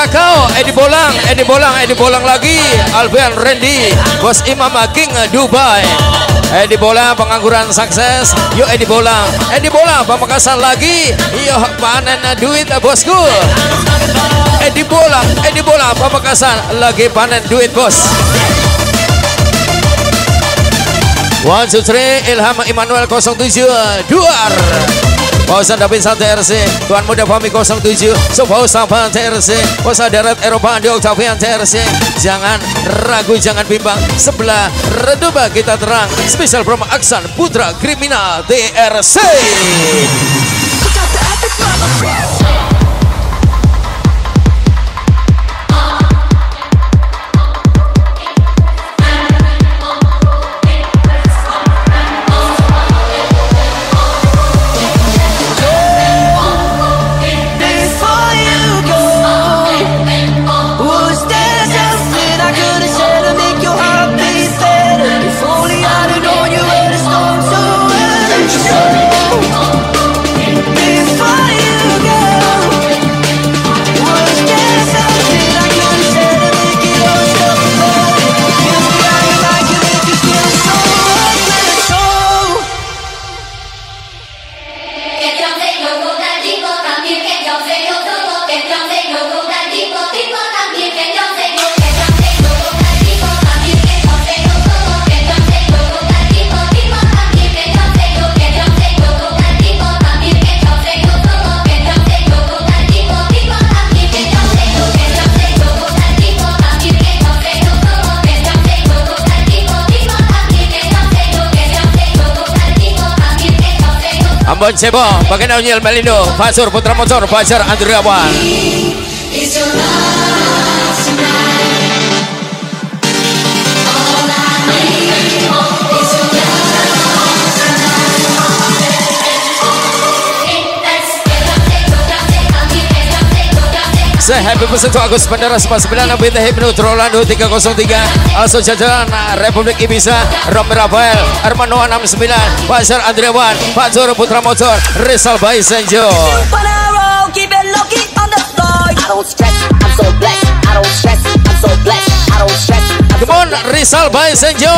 tembakau Edi Bolang Edi Bolang Edi Bolang lagi. Alfian Randy Bos Imam King Dubai. Edi Bolang pengangguran sukses. Yuk Edi Bolang. Edi Bolang pamekasan lagi? Yuk panen duit bosku. Edi Bolang Edi Bolang pamekasan lagi panen duit bos? One, two, three, Ilham Immanuel 07 Duar Pausan David San TRC Tuan Muda Fami 07 Sopo Sampan TRC Pausa Darat Eropa Andi Octavian TRC Jangan ragu, jangan bimbang Sebelah redup kita terang. Spesial promo Aksan Putra Kriminal TRC Ambon Cebo, Bagian Onyil Melindo, Fasur Putra Motor, Fajar Andriawan. Happy pesan Agus Bandara 99 Bintang Hipno Rolando 303 Also jajaran Republik Ibiza Romi Rafael Armando 69 Pasar Andriawan Fajar Putra Motor Rizal Bayi Senjo When I roll, keep it low key on the floor. I don't stress, I'm so blessed. I don't stress, I'm so blessed. I don't stress. I'm so Come on Rizal Bayi Senjo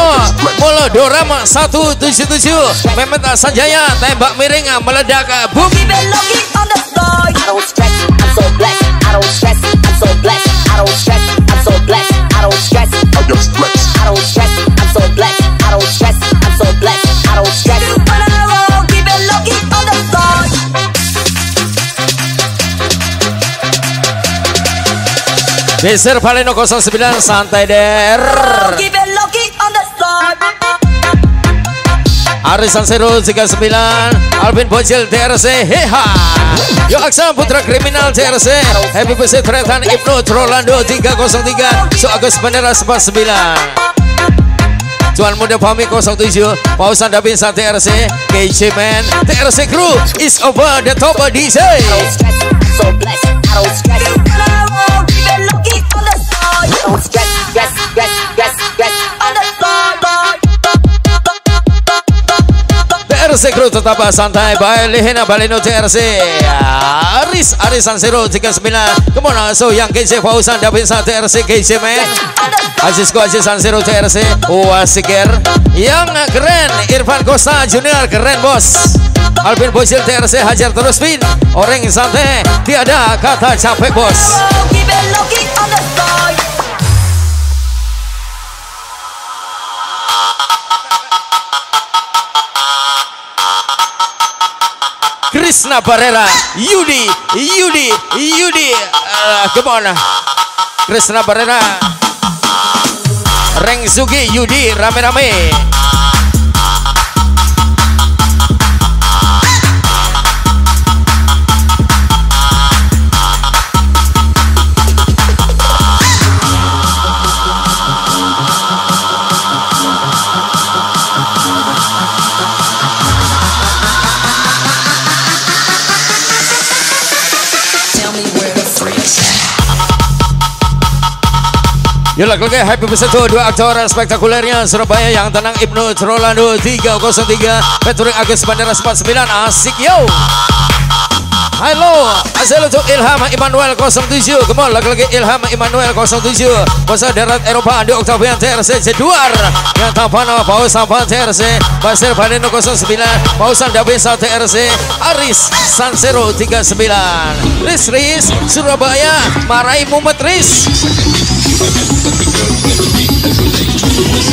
Mula Dorama 177 Mehmet Sanjaya Tembak miring Meledak Boom Keep it low key on the floor. I don't stress, I'm so blessed. I don't stress, I'm so blessed. I don't stress, I'm so blessed. I don't stress, I just flex. I don't stress, I'm so blessed. I don't stress, I'm so blessed. I don't stress. When I roll, keep it low key on the floor. Beser Valeno 09 Santai Der Aris Sansero 39 Alvin Bocil TRC Heha. Yo Aksan Putra Kriminal TRC Happy birthday Tretan Ibnu Rolando 303 So Agus Bandera 49 Tuan Muda Pami 07 Pausan Dabinsa TRC KC Man TRC Crew is over the top DJ I don't stress, so don't stress. TRC Crew tetap santai Baik Lehena Baleno TRC Aris. Aris Sansero 39 Come on So yang KC Pausan Dabinsa TRC KC Man Aziz Ko Aziz Sansero TRC Wasiker Yang keren Irfan Costa Junior Keren bos. Alvin Bosil TRC Hajar terus pin Orang santai Tiada kata capek bos Krishna Barera Yudi Yudi Yudi. Uh, Come on. Krishna Barera Yudi rame-rame Yuk lagi happy beserta dua aktor spektakulernya Surabaya yang tenang Ibnu Rolando 303 Featuring Agus Bandara 49 asik yo. Halo, asal untuk Ilham Immanuel 07 Come on, lagi-lagi Ilham Immanuel 07 Pasar Darat Eropa di Octavian TRC Jeduar. Yang Tapana Pausan Pan TRC Pasir Panino 09 Pausan Dabesa TRC Aris Sansero 39 Riz Riz Surabaya Marai Mumet Because every relate to us.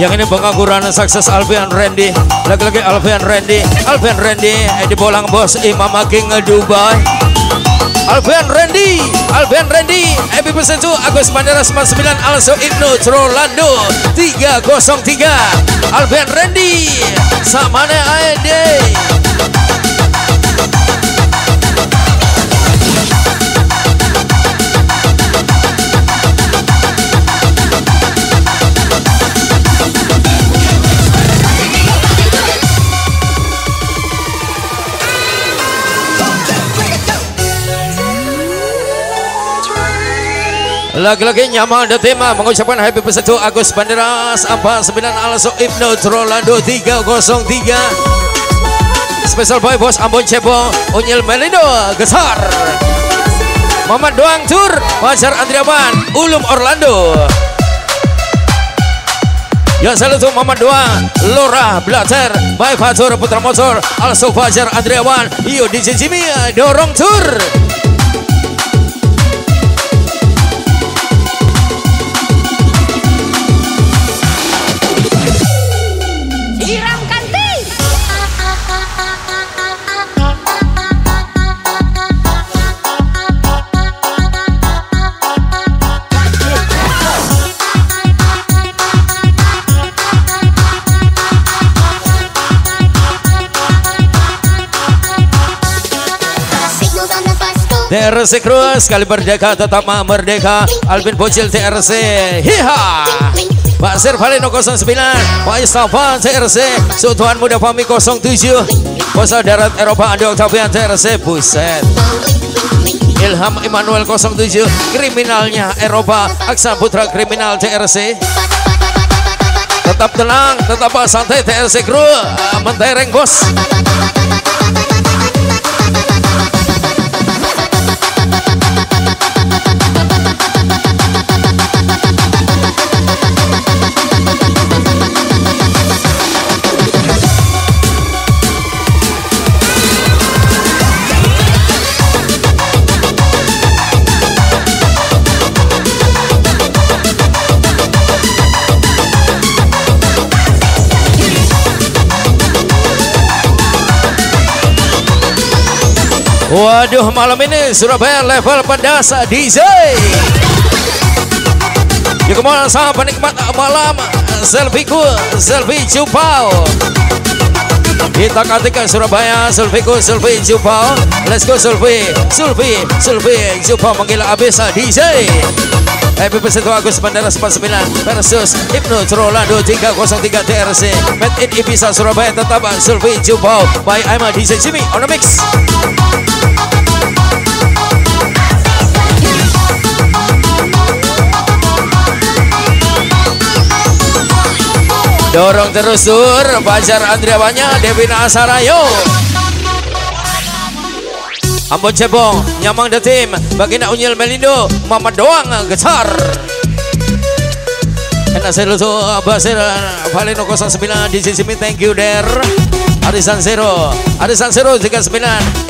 Yang ini pengangguran sukses Alfian Randy. Lagi-lagi Alfian Randy. Alfian Randy eh, di bolang bos Imam King Dubai. Alfian Randy Alfian Randy. Birthday to Agus Bandara 99 Also Ibnu Rolando 303 Alfian Randy Samane Aede Lagi-lagi nyaman dan tema mengucapkan happy to Agus Banderas apa 9 Also Ibnu Rolando 303 Special boy bos Ambon Cebo Unyil Melindo Gesar. Muhammad Doang Tur Fajar Andriawan Ulum Orlando. Ya salut untuk Muhammad Doang Lora Blatter Baik Fatur Putra Motor Also Fajar Andriawan Iyo DJ Jimmy Dorong Tur TRC Cruz kali merdeka tetap merdeka. Alvin Bocil TRC Hiha. Pak Sir Valeno 09 Pak Istafa TRC Sutuan Muda Fami 07 Posa Darat Eropa Andi Octavian TRC Buset. Ilham Immanuel 07 Kriminalnya Eropa Aksan Putra Kriminal TRC Tetap tenang Tetap santai TRC Crew Mentereng bos Waduh malam ini Surabaya level pedas DJ Ya ke mana sama penikmat malam Selfie ku Selfie Cupau Kita katikan Surabaya Selfie ku Selfie Cupau Let's go selfie Selfie Selfie Cupau menggila abis DJ Happy to Agus Bandara 49 versus Ibnu Rolando 303 TRC Made in Ibiza Surabaya tetap Selfie Cupau by Aima DJ Jimmy on the mix Dorong terus sur. Fajar Andriawannya Devina Asarayo. Ambon Cebong Nyamang the team. Baginda Unyil Melindo Mama Doang Gecar Enak saya lutu Basir Valeno 09 di sisi thank you der. Arisan Zero Arisan Zero 39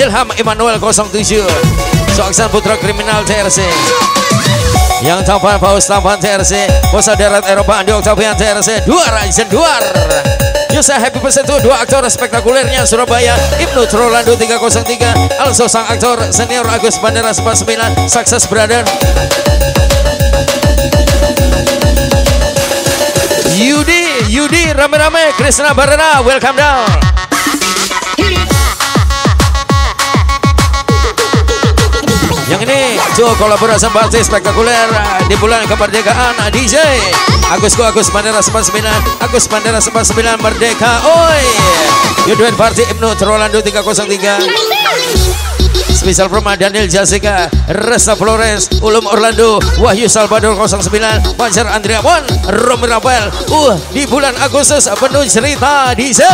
Ilham Emmanuel 07 Soaksan Putra Kriminal TRC yang tampan Paus tampan TRC Bosa Darat Eropa Andi Octavian TRC Duar Aizen Duar. Yusa Happy Birthday to dua aktor spektakulernya Surabaya Ibnu Rolando 303 Also sang aktor senior Agus Bandara 49 Success Brother. Yudi Yudi rame-rame Krishna Barana welcome down. Yang ini Jo kolaborasi Bakti spektakuler di bulan kemerdekaan DJ Agusku Agus Bandara 99 Agus Bandara 99 Merdeka Oi. Yuduen Party Ibnu Rolando 303 Spesial Proma Daniel Jessica Resta Flores Ulum Orlando Wahyu Salvador 09 Fajar Andriawan Romi Rafael Uh di bulan Agustus penuh cerita DJ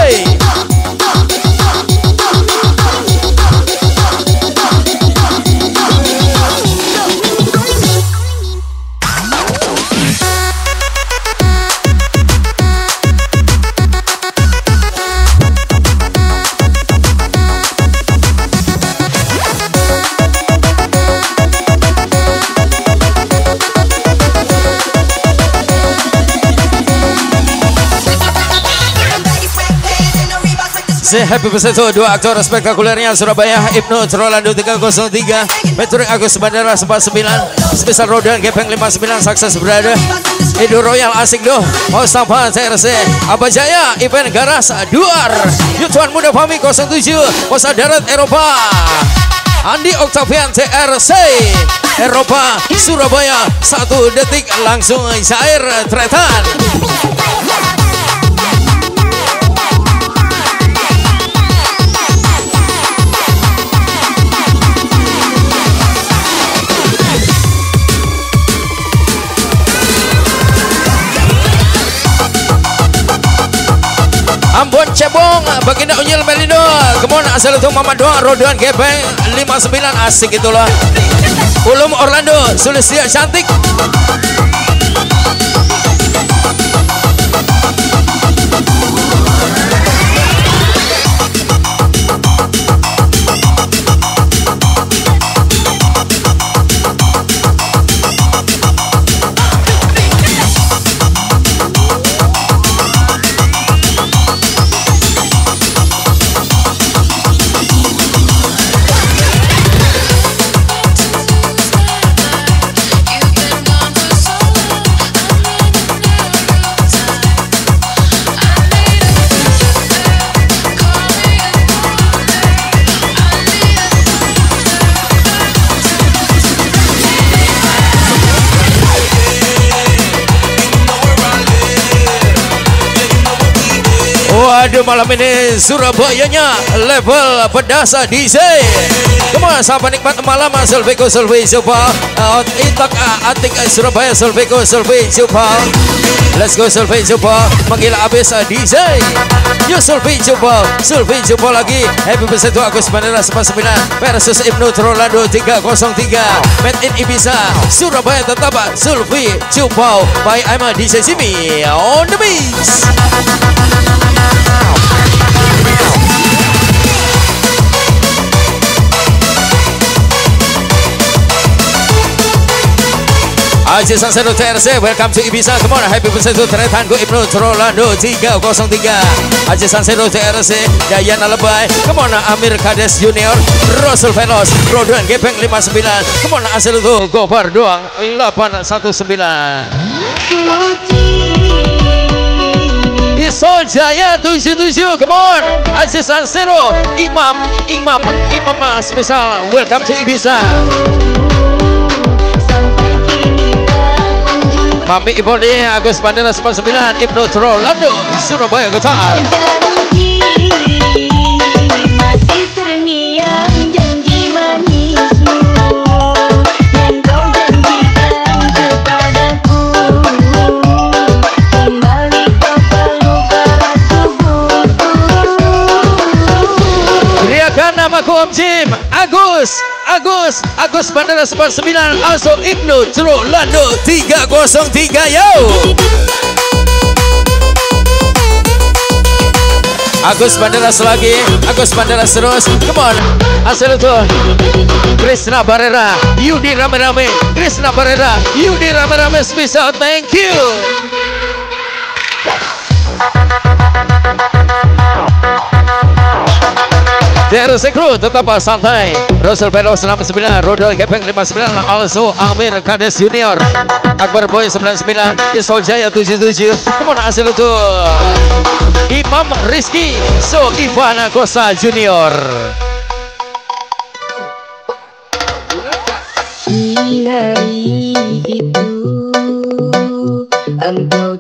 TRC Happy to dua aktor spektakulernya Surabaya Ibnu Rolando 303 Meturik Agus Bandara 49 Spesial Rodan Gepeng 59 Sukses berada Edo Royal asik doh Mustafa TRC Abah Jaya Event Garas Duar Yutuan Muda Fami 07 Posa Darat Eropa Andi Octavian TRC Eropa Surabaya satu detik langsung cair tretan Ambon Cebong Baginda Unyil Melindo. Kemon asal itu Mama Doa Rodoan Gepeng 59 asik itulah Ulum Orlando Sulistia cantik Waduh malam ini Surabayanya level pedasa DJ Ke mana sahabat nikmat malam Sulviko Sulvi Supa uh, Itak uh, Atik uh, Surabaya Sulviko Sulvi Supa Let's go Sulvi Supa Menggila habis uh, DJ Yo Sulvi Supa Sulvi Supa lagi. Happy birthday to Agus Bandara 99 Versus Ibnu Trolando 303 Made in Ibiza Surabaya tetap Sulvi Supa By Aima DJ Simi On the beats Aziz Sansero TRC Welcome to Ibiza. Come on Happy birthday to Tretan Go Ibnu Trolando 303 Aziz Sansero TRC Dayana Lebay Come on Amir Kades Junior Rasul Velos Rodan Gepeng 59 Come on Asal itu Gopar doang 819 Iso Jaya 77 Come on Aziz Sansero Imam Imam Imam spesial Welcome to Ibiza manismu Yang kau janjikan kepadaku Kembali kau pelukan tubuhku Teriakan namaku Om Jim Agus Agus Agus Bandara 99 Also Ibnu Trolando 303 yo! Agus Bandara selagi Agus Bandara terus Come on! Asal itu Krishna Barera Yudi rame-rame Krishna Barera Yudi rame-rame Spesial thank you TRC Crew tetap santai. Rasul Pelos 69 Rodol Gepeng 59 Also Amir Kades Junior Akbar Boy 99 Isol Jaya 77 Ke mana hasil itu Imam Rizky So Ivana Kosa Junior. Di hari itu Engkau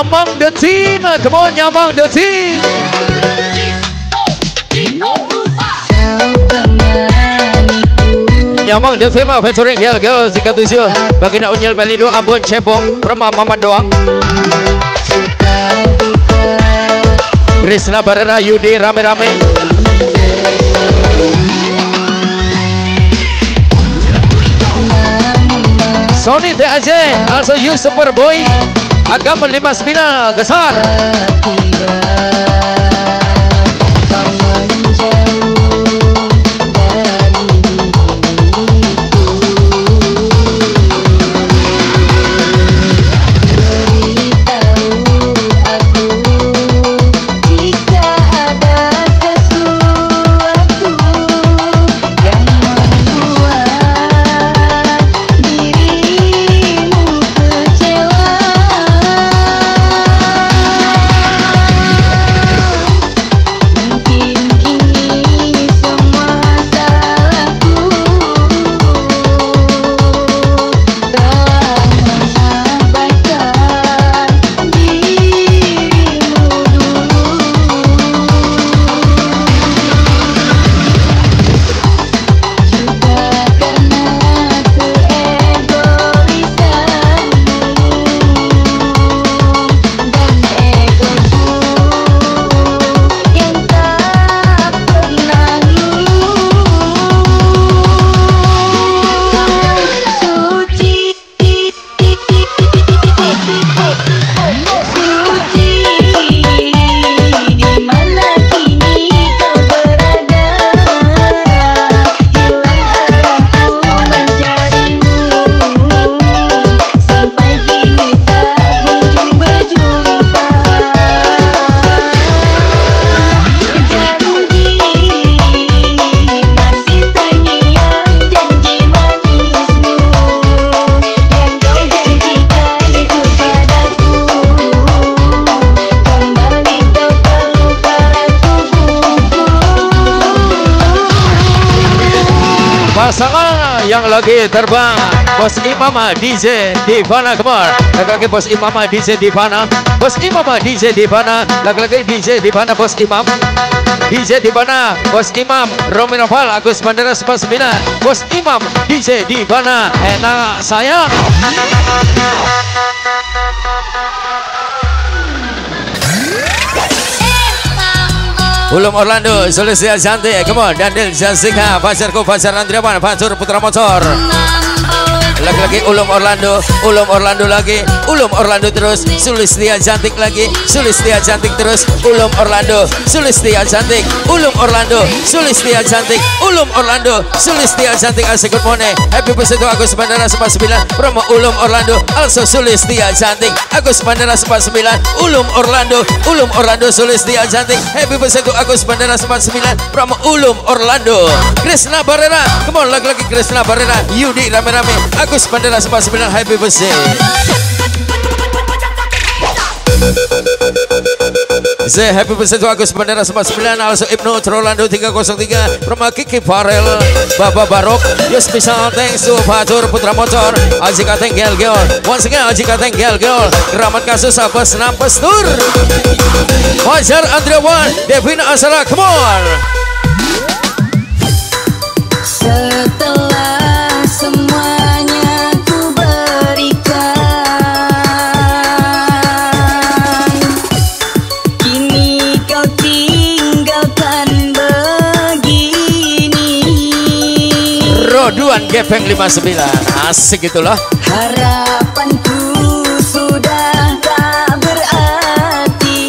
Nyamang the team Come on Nyamang the team Nyamang the team Featuring Girl Girl 37 Baginda Unyil Melido Ambon Cepong Rema Mama Doang. Krishna Barera Yudi rame-rame. Sony TAJ Also you Superboy. Agam 59 Gesar tiba Kau Pasangan yang lagi terbang Bos Imama DJ Divana Kemar Lagi-lagi Bos Imama DJ Divana. Bos Imama DJ Divana. Lagi-lagi DJ Divana Bos Imam. DJ Divana Bos Imam Romi Noval Agus Bandara 99 Bos Imam DJ Divana Enak sayang Ulum Orlando, Sulistya Cantik, come on, Daniel Jessica, Fajarku, Fajar Andriawan, Fajar Putra Motor. Lagi-lagi Ulum Orlando, Ulum Orlando lagi, Ulum Orlando terus, Sulistya Cantik lagi, Sulistya Cantik terus, Ulum Orlando, Sulistya Cantik, Ulum Orlando, Sulistya Cantik, Ulum Orlando, Sulistya Cantik, asik good morning, happy birthday to Agus Bandara 49, promo Ulum Orlando, also Sulistya Cantik, Agus Bandara 49, Ulum Orlando, Ulum Orlando, Sulistya Cantik, happy birthday to Agus Bandara 49, promo Ulum Orlando, Krishna Barera, come on lagi-lagi Krishna Barera, Yudi rame-rame, Agus Bandara 49, happy birthday. Say happy birthday to Agus Bandara 49 Also Ibnu Trolando 303 From Kiki Farel Baba Barok. Your special thanks to Fatur Putra Motor. Ajika Tenggel Geol Once again Ajika Tenggel Geol Keramat kasus Abas Nampes Tur. Fajar Andriawan Devina Asara Come on Roduan Gepeng 59 Asik itulah Harapanku sudah tak berarti.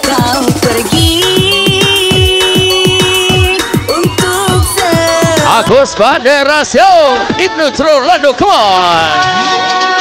Kau pergi untuk Agus Bandara Show Ibnu Trolando Come on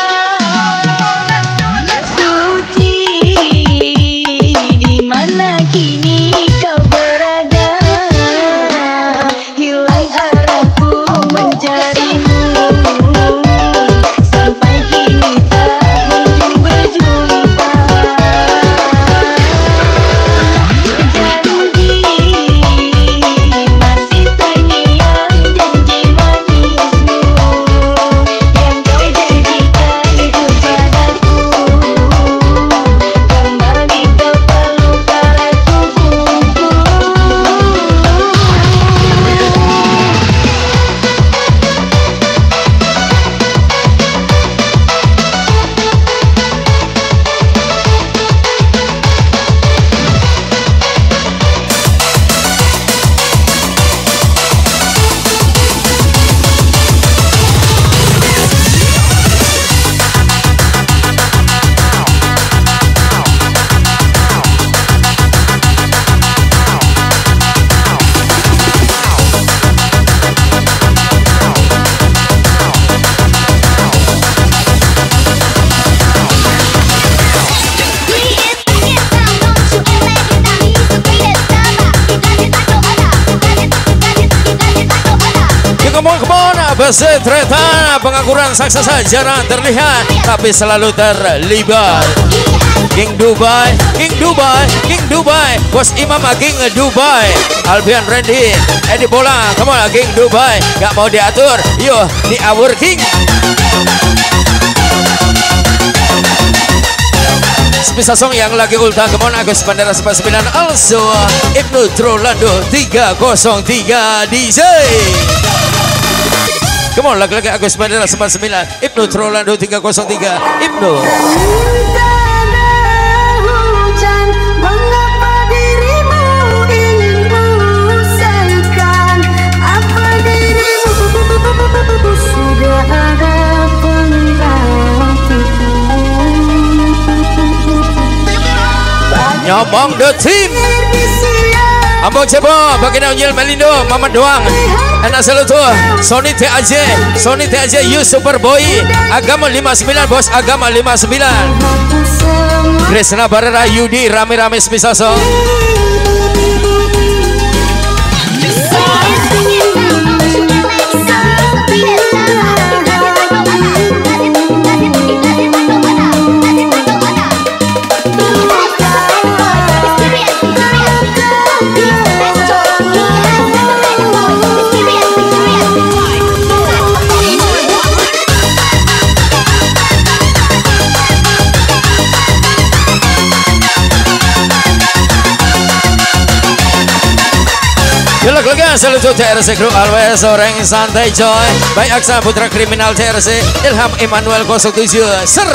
Tretan Pengangguran sukses jarang terlihat Tapi selalu terlibat. King Dubai King Dubai King Dubai Bos Imam King Dubai. Albion Randy Eddie Bola on King Dubai. Gak mau diatur Yo di our King. Spesial song yang lagi ulta Come on Agus Bandara 99 Also Ibnu Trolando 303 DJ Come on, lagi-lagi Agus Mandela 99, Ibnu Trolando 303, Ibnu. Nyobong the team. Ambon Cebo Baginda Unyil Melindo Mama Doang. Enak selalu tuh Sony TAJ Sony TAJ You Superboy Agama 59 Bos Agama 59 Krisna Barara Yudi Rame-rame semisal so Selalu TRC Group Always Orang santai coy. Baik Aksa Putra Kriminal TRC Ilham Emmanuel 07 Ser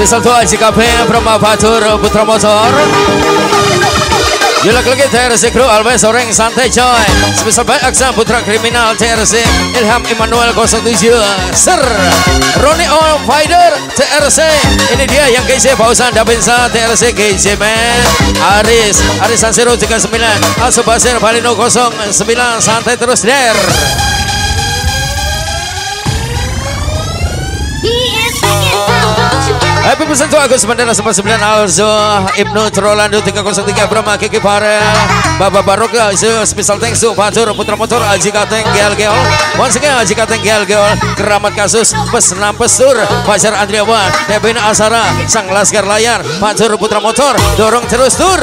Aji Kafe Brahma Batur Putra Motor Yulak lagi TRC Group Always Orang santai coy Spesial baik Aksa Putra Kriminal TRC Ilham Emmanuel 07 Ser Roni All Fighter TRC Ini dia yang GC Pausan Dabinsa TRC GC Man. Aris Aris Sansiro 39 Asu Basir Balino 09 Santai terus der Happy pesan tuh Agus Mandala 99 Alzo Ibnu Trolando 303 Brahma Kiki Farel Baba Baroka Isu Special thanks to Fatur Putra Motor Aji Kateng Gel Gel Once again Aji Kateng Gel Gel Keramat Kasus Pesnam Pesur Fajar Andriawan Debin Asara Sang Laskar Layar Fatur Putra Motor Dorong terus tur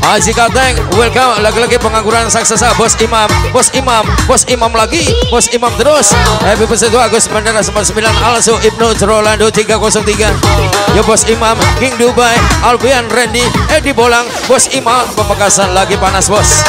Haji Kateng, welcome lagi-lagi pengangguran saksasa Bos Imam, Bos Imam, Bos Imam lagi, Bos Imam terus. Happy to Agus Bandara 99 Also Ibnu Rolando 303. Ya Bos Imam, King Dubai, Albian Randy, Edi Bolang, Bos Imam Pemekasan lagi panas bos.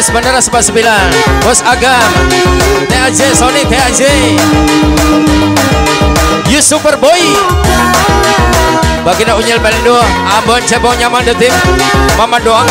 Agus Bandara 49 Bos Agam. TAJ Sony TAJ You Superboy Baginda Unyil Pelindo Ambon Cebong Nyaman Detim Mama Doang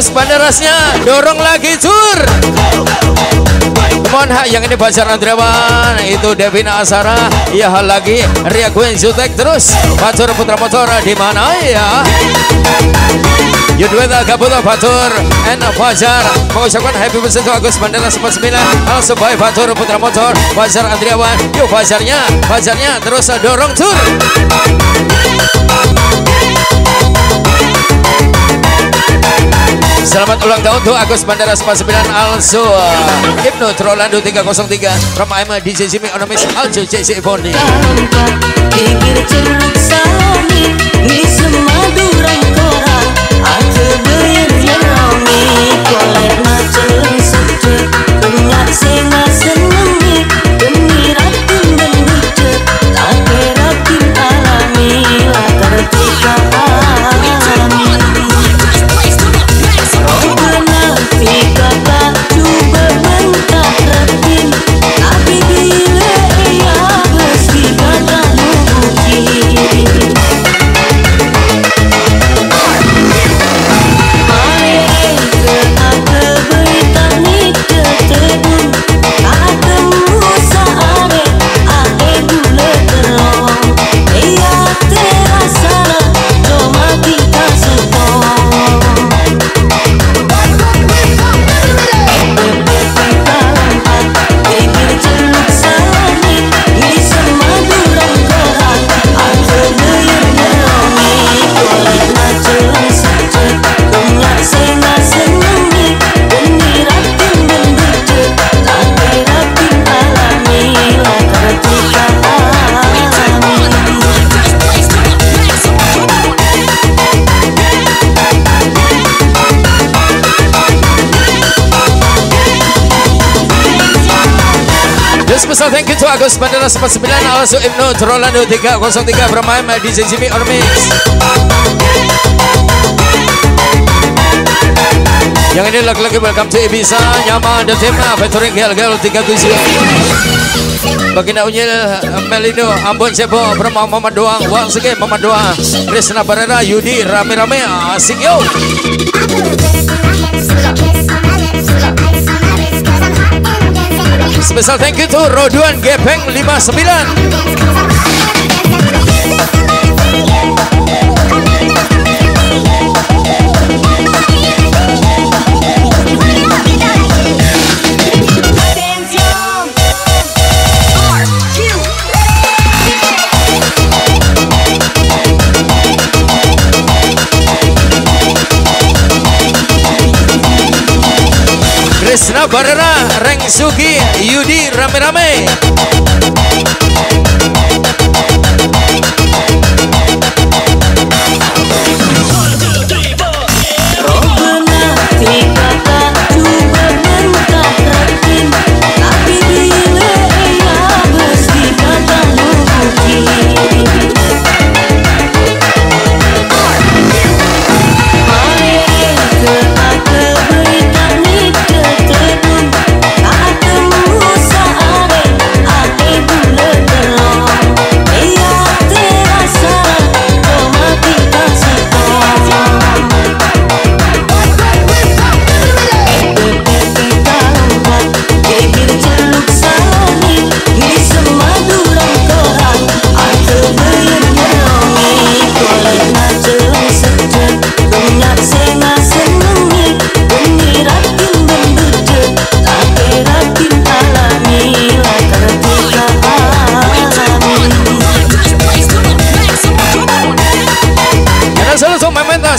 Agus Bandarasnya Dorong lagi Cur Come on ha, yang ini Fajar Andrawan Itu Devina Asara Ya hal lagi Ria Queen Zutek terus. Batur Putra Motor di mana? Ya Yudweta Kabuto Batur. And Fajar mengucapkan happy birthday to Agus Bandara 49 Also by Batur Putra Motor. Fajar Andriawan. Yuk Fajarnya Fajarnya terus dorong tur Selamat ulang tahun tuh Agus Bandara 49 Also Ibnu Trolando 303 From I'm DJ Jimmy Onomis Also JC senga senengi Special thank you to Agus Bandara 49 Also Ibnu Trolando 303 Bermain DJ Jimmy on Mix Yang ini lagi-lagi welcome to Ibiza Nyaman dan tim Featuring Gel Gel 37 Baginda Unyil Melindo Ambon Sebo Bermau Mama Doang Wang Sege Mama Doang Krishna Barera Yudi Rame-rame Asik yo Special thank you to Roduan Gepeng 59 Krishna Barera Reng Sugi Yudi rame-rame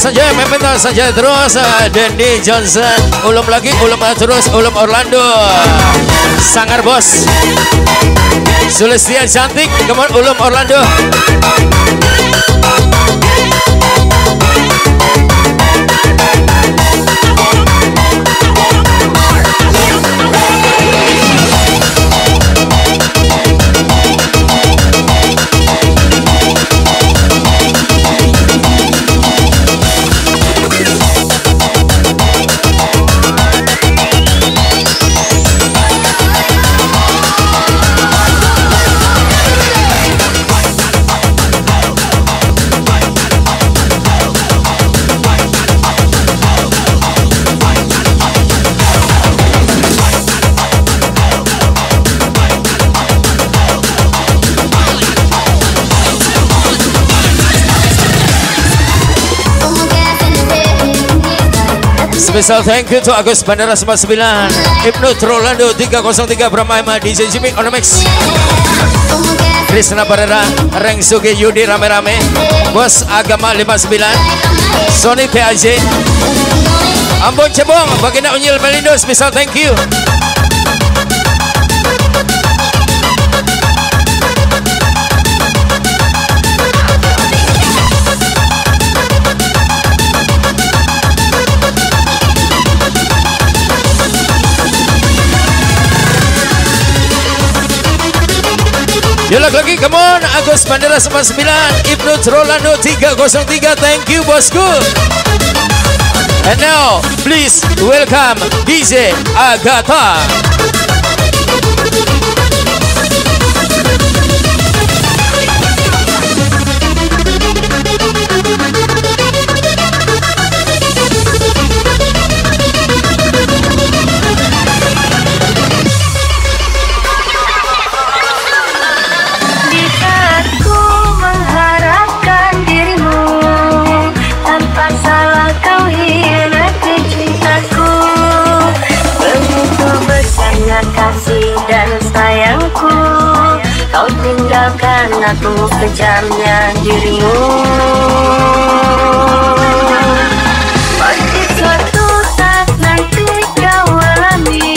saja, meminta saja terus uh, Dendi Johnson. Ulum lagi, ulum uh, terus, ulum Orlando. Sangar bos. Sulistia cantik, on ulum Orlando Special thank you to Agus Bandara 99 Ibnu Trolando 303 Brahma DJ Jimmy on the mix Krishna Barera Reng Sugi Yudi rame-rame. Bos Agama 59 Sony TAJ Ambon Cebong Baginda Unyil Melindo Special thank you Yolak lagi, come on. Agus Bandara 99 Ibnu Rolando 303 Thank you bosku And now, please welcome DJ Agatha betapa kejamnya dirimu. Pasti suatu saat nanti kau alami.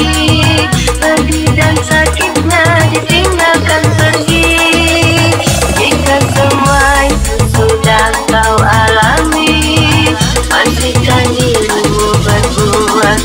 Pedih dan sakitnya ditinggalkan pergi. Jika semua itu sudah kau alami dirimu berbuat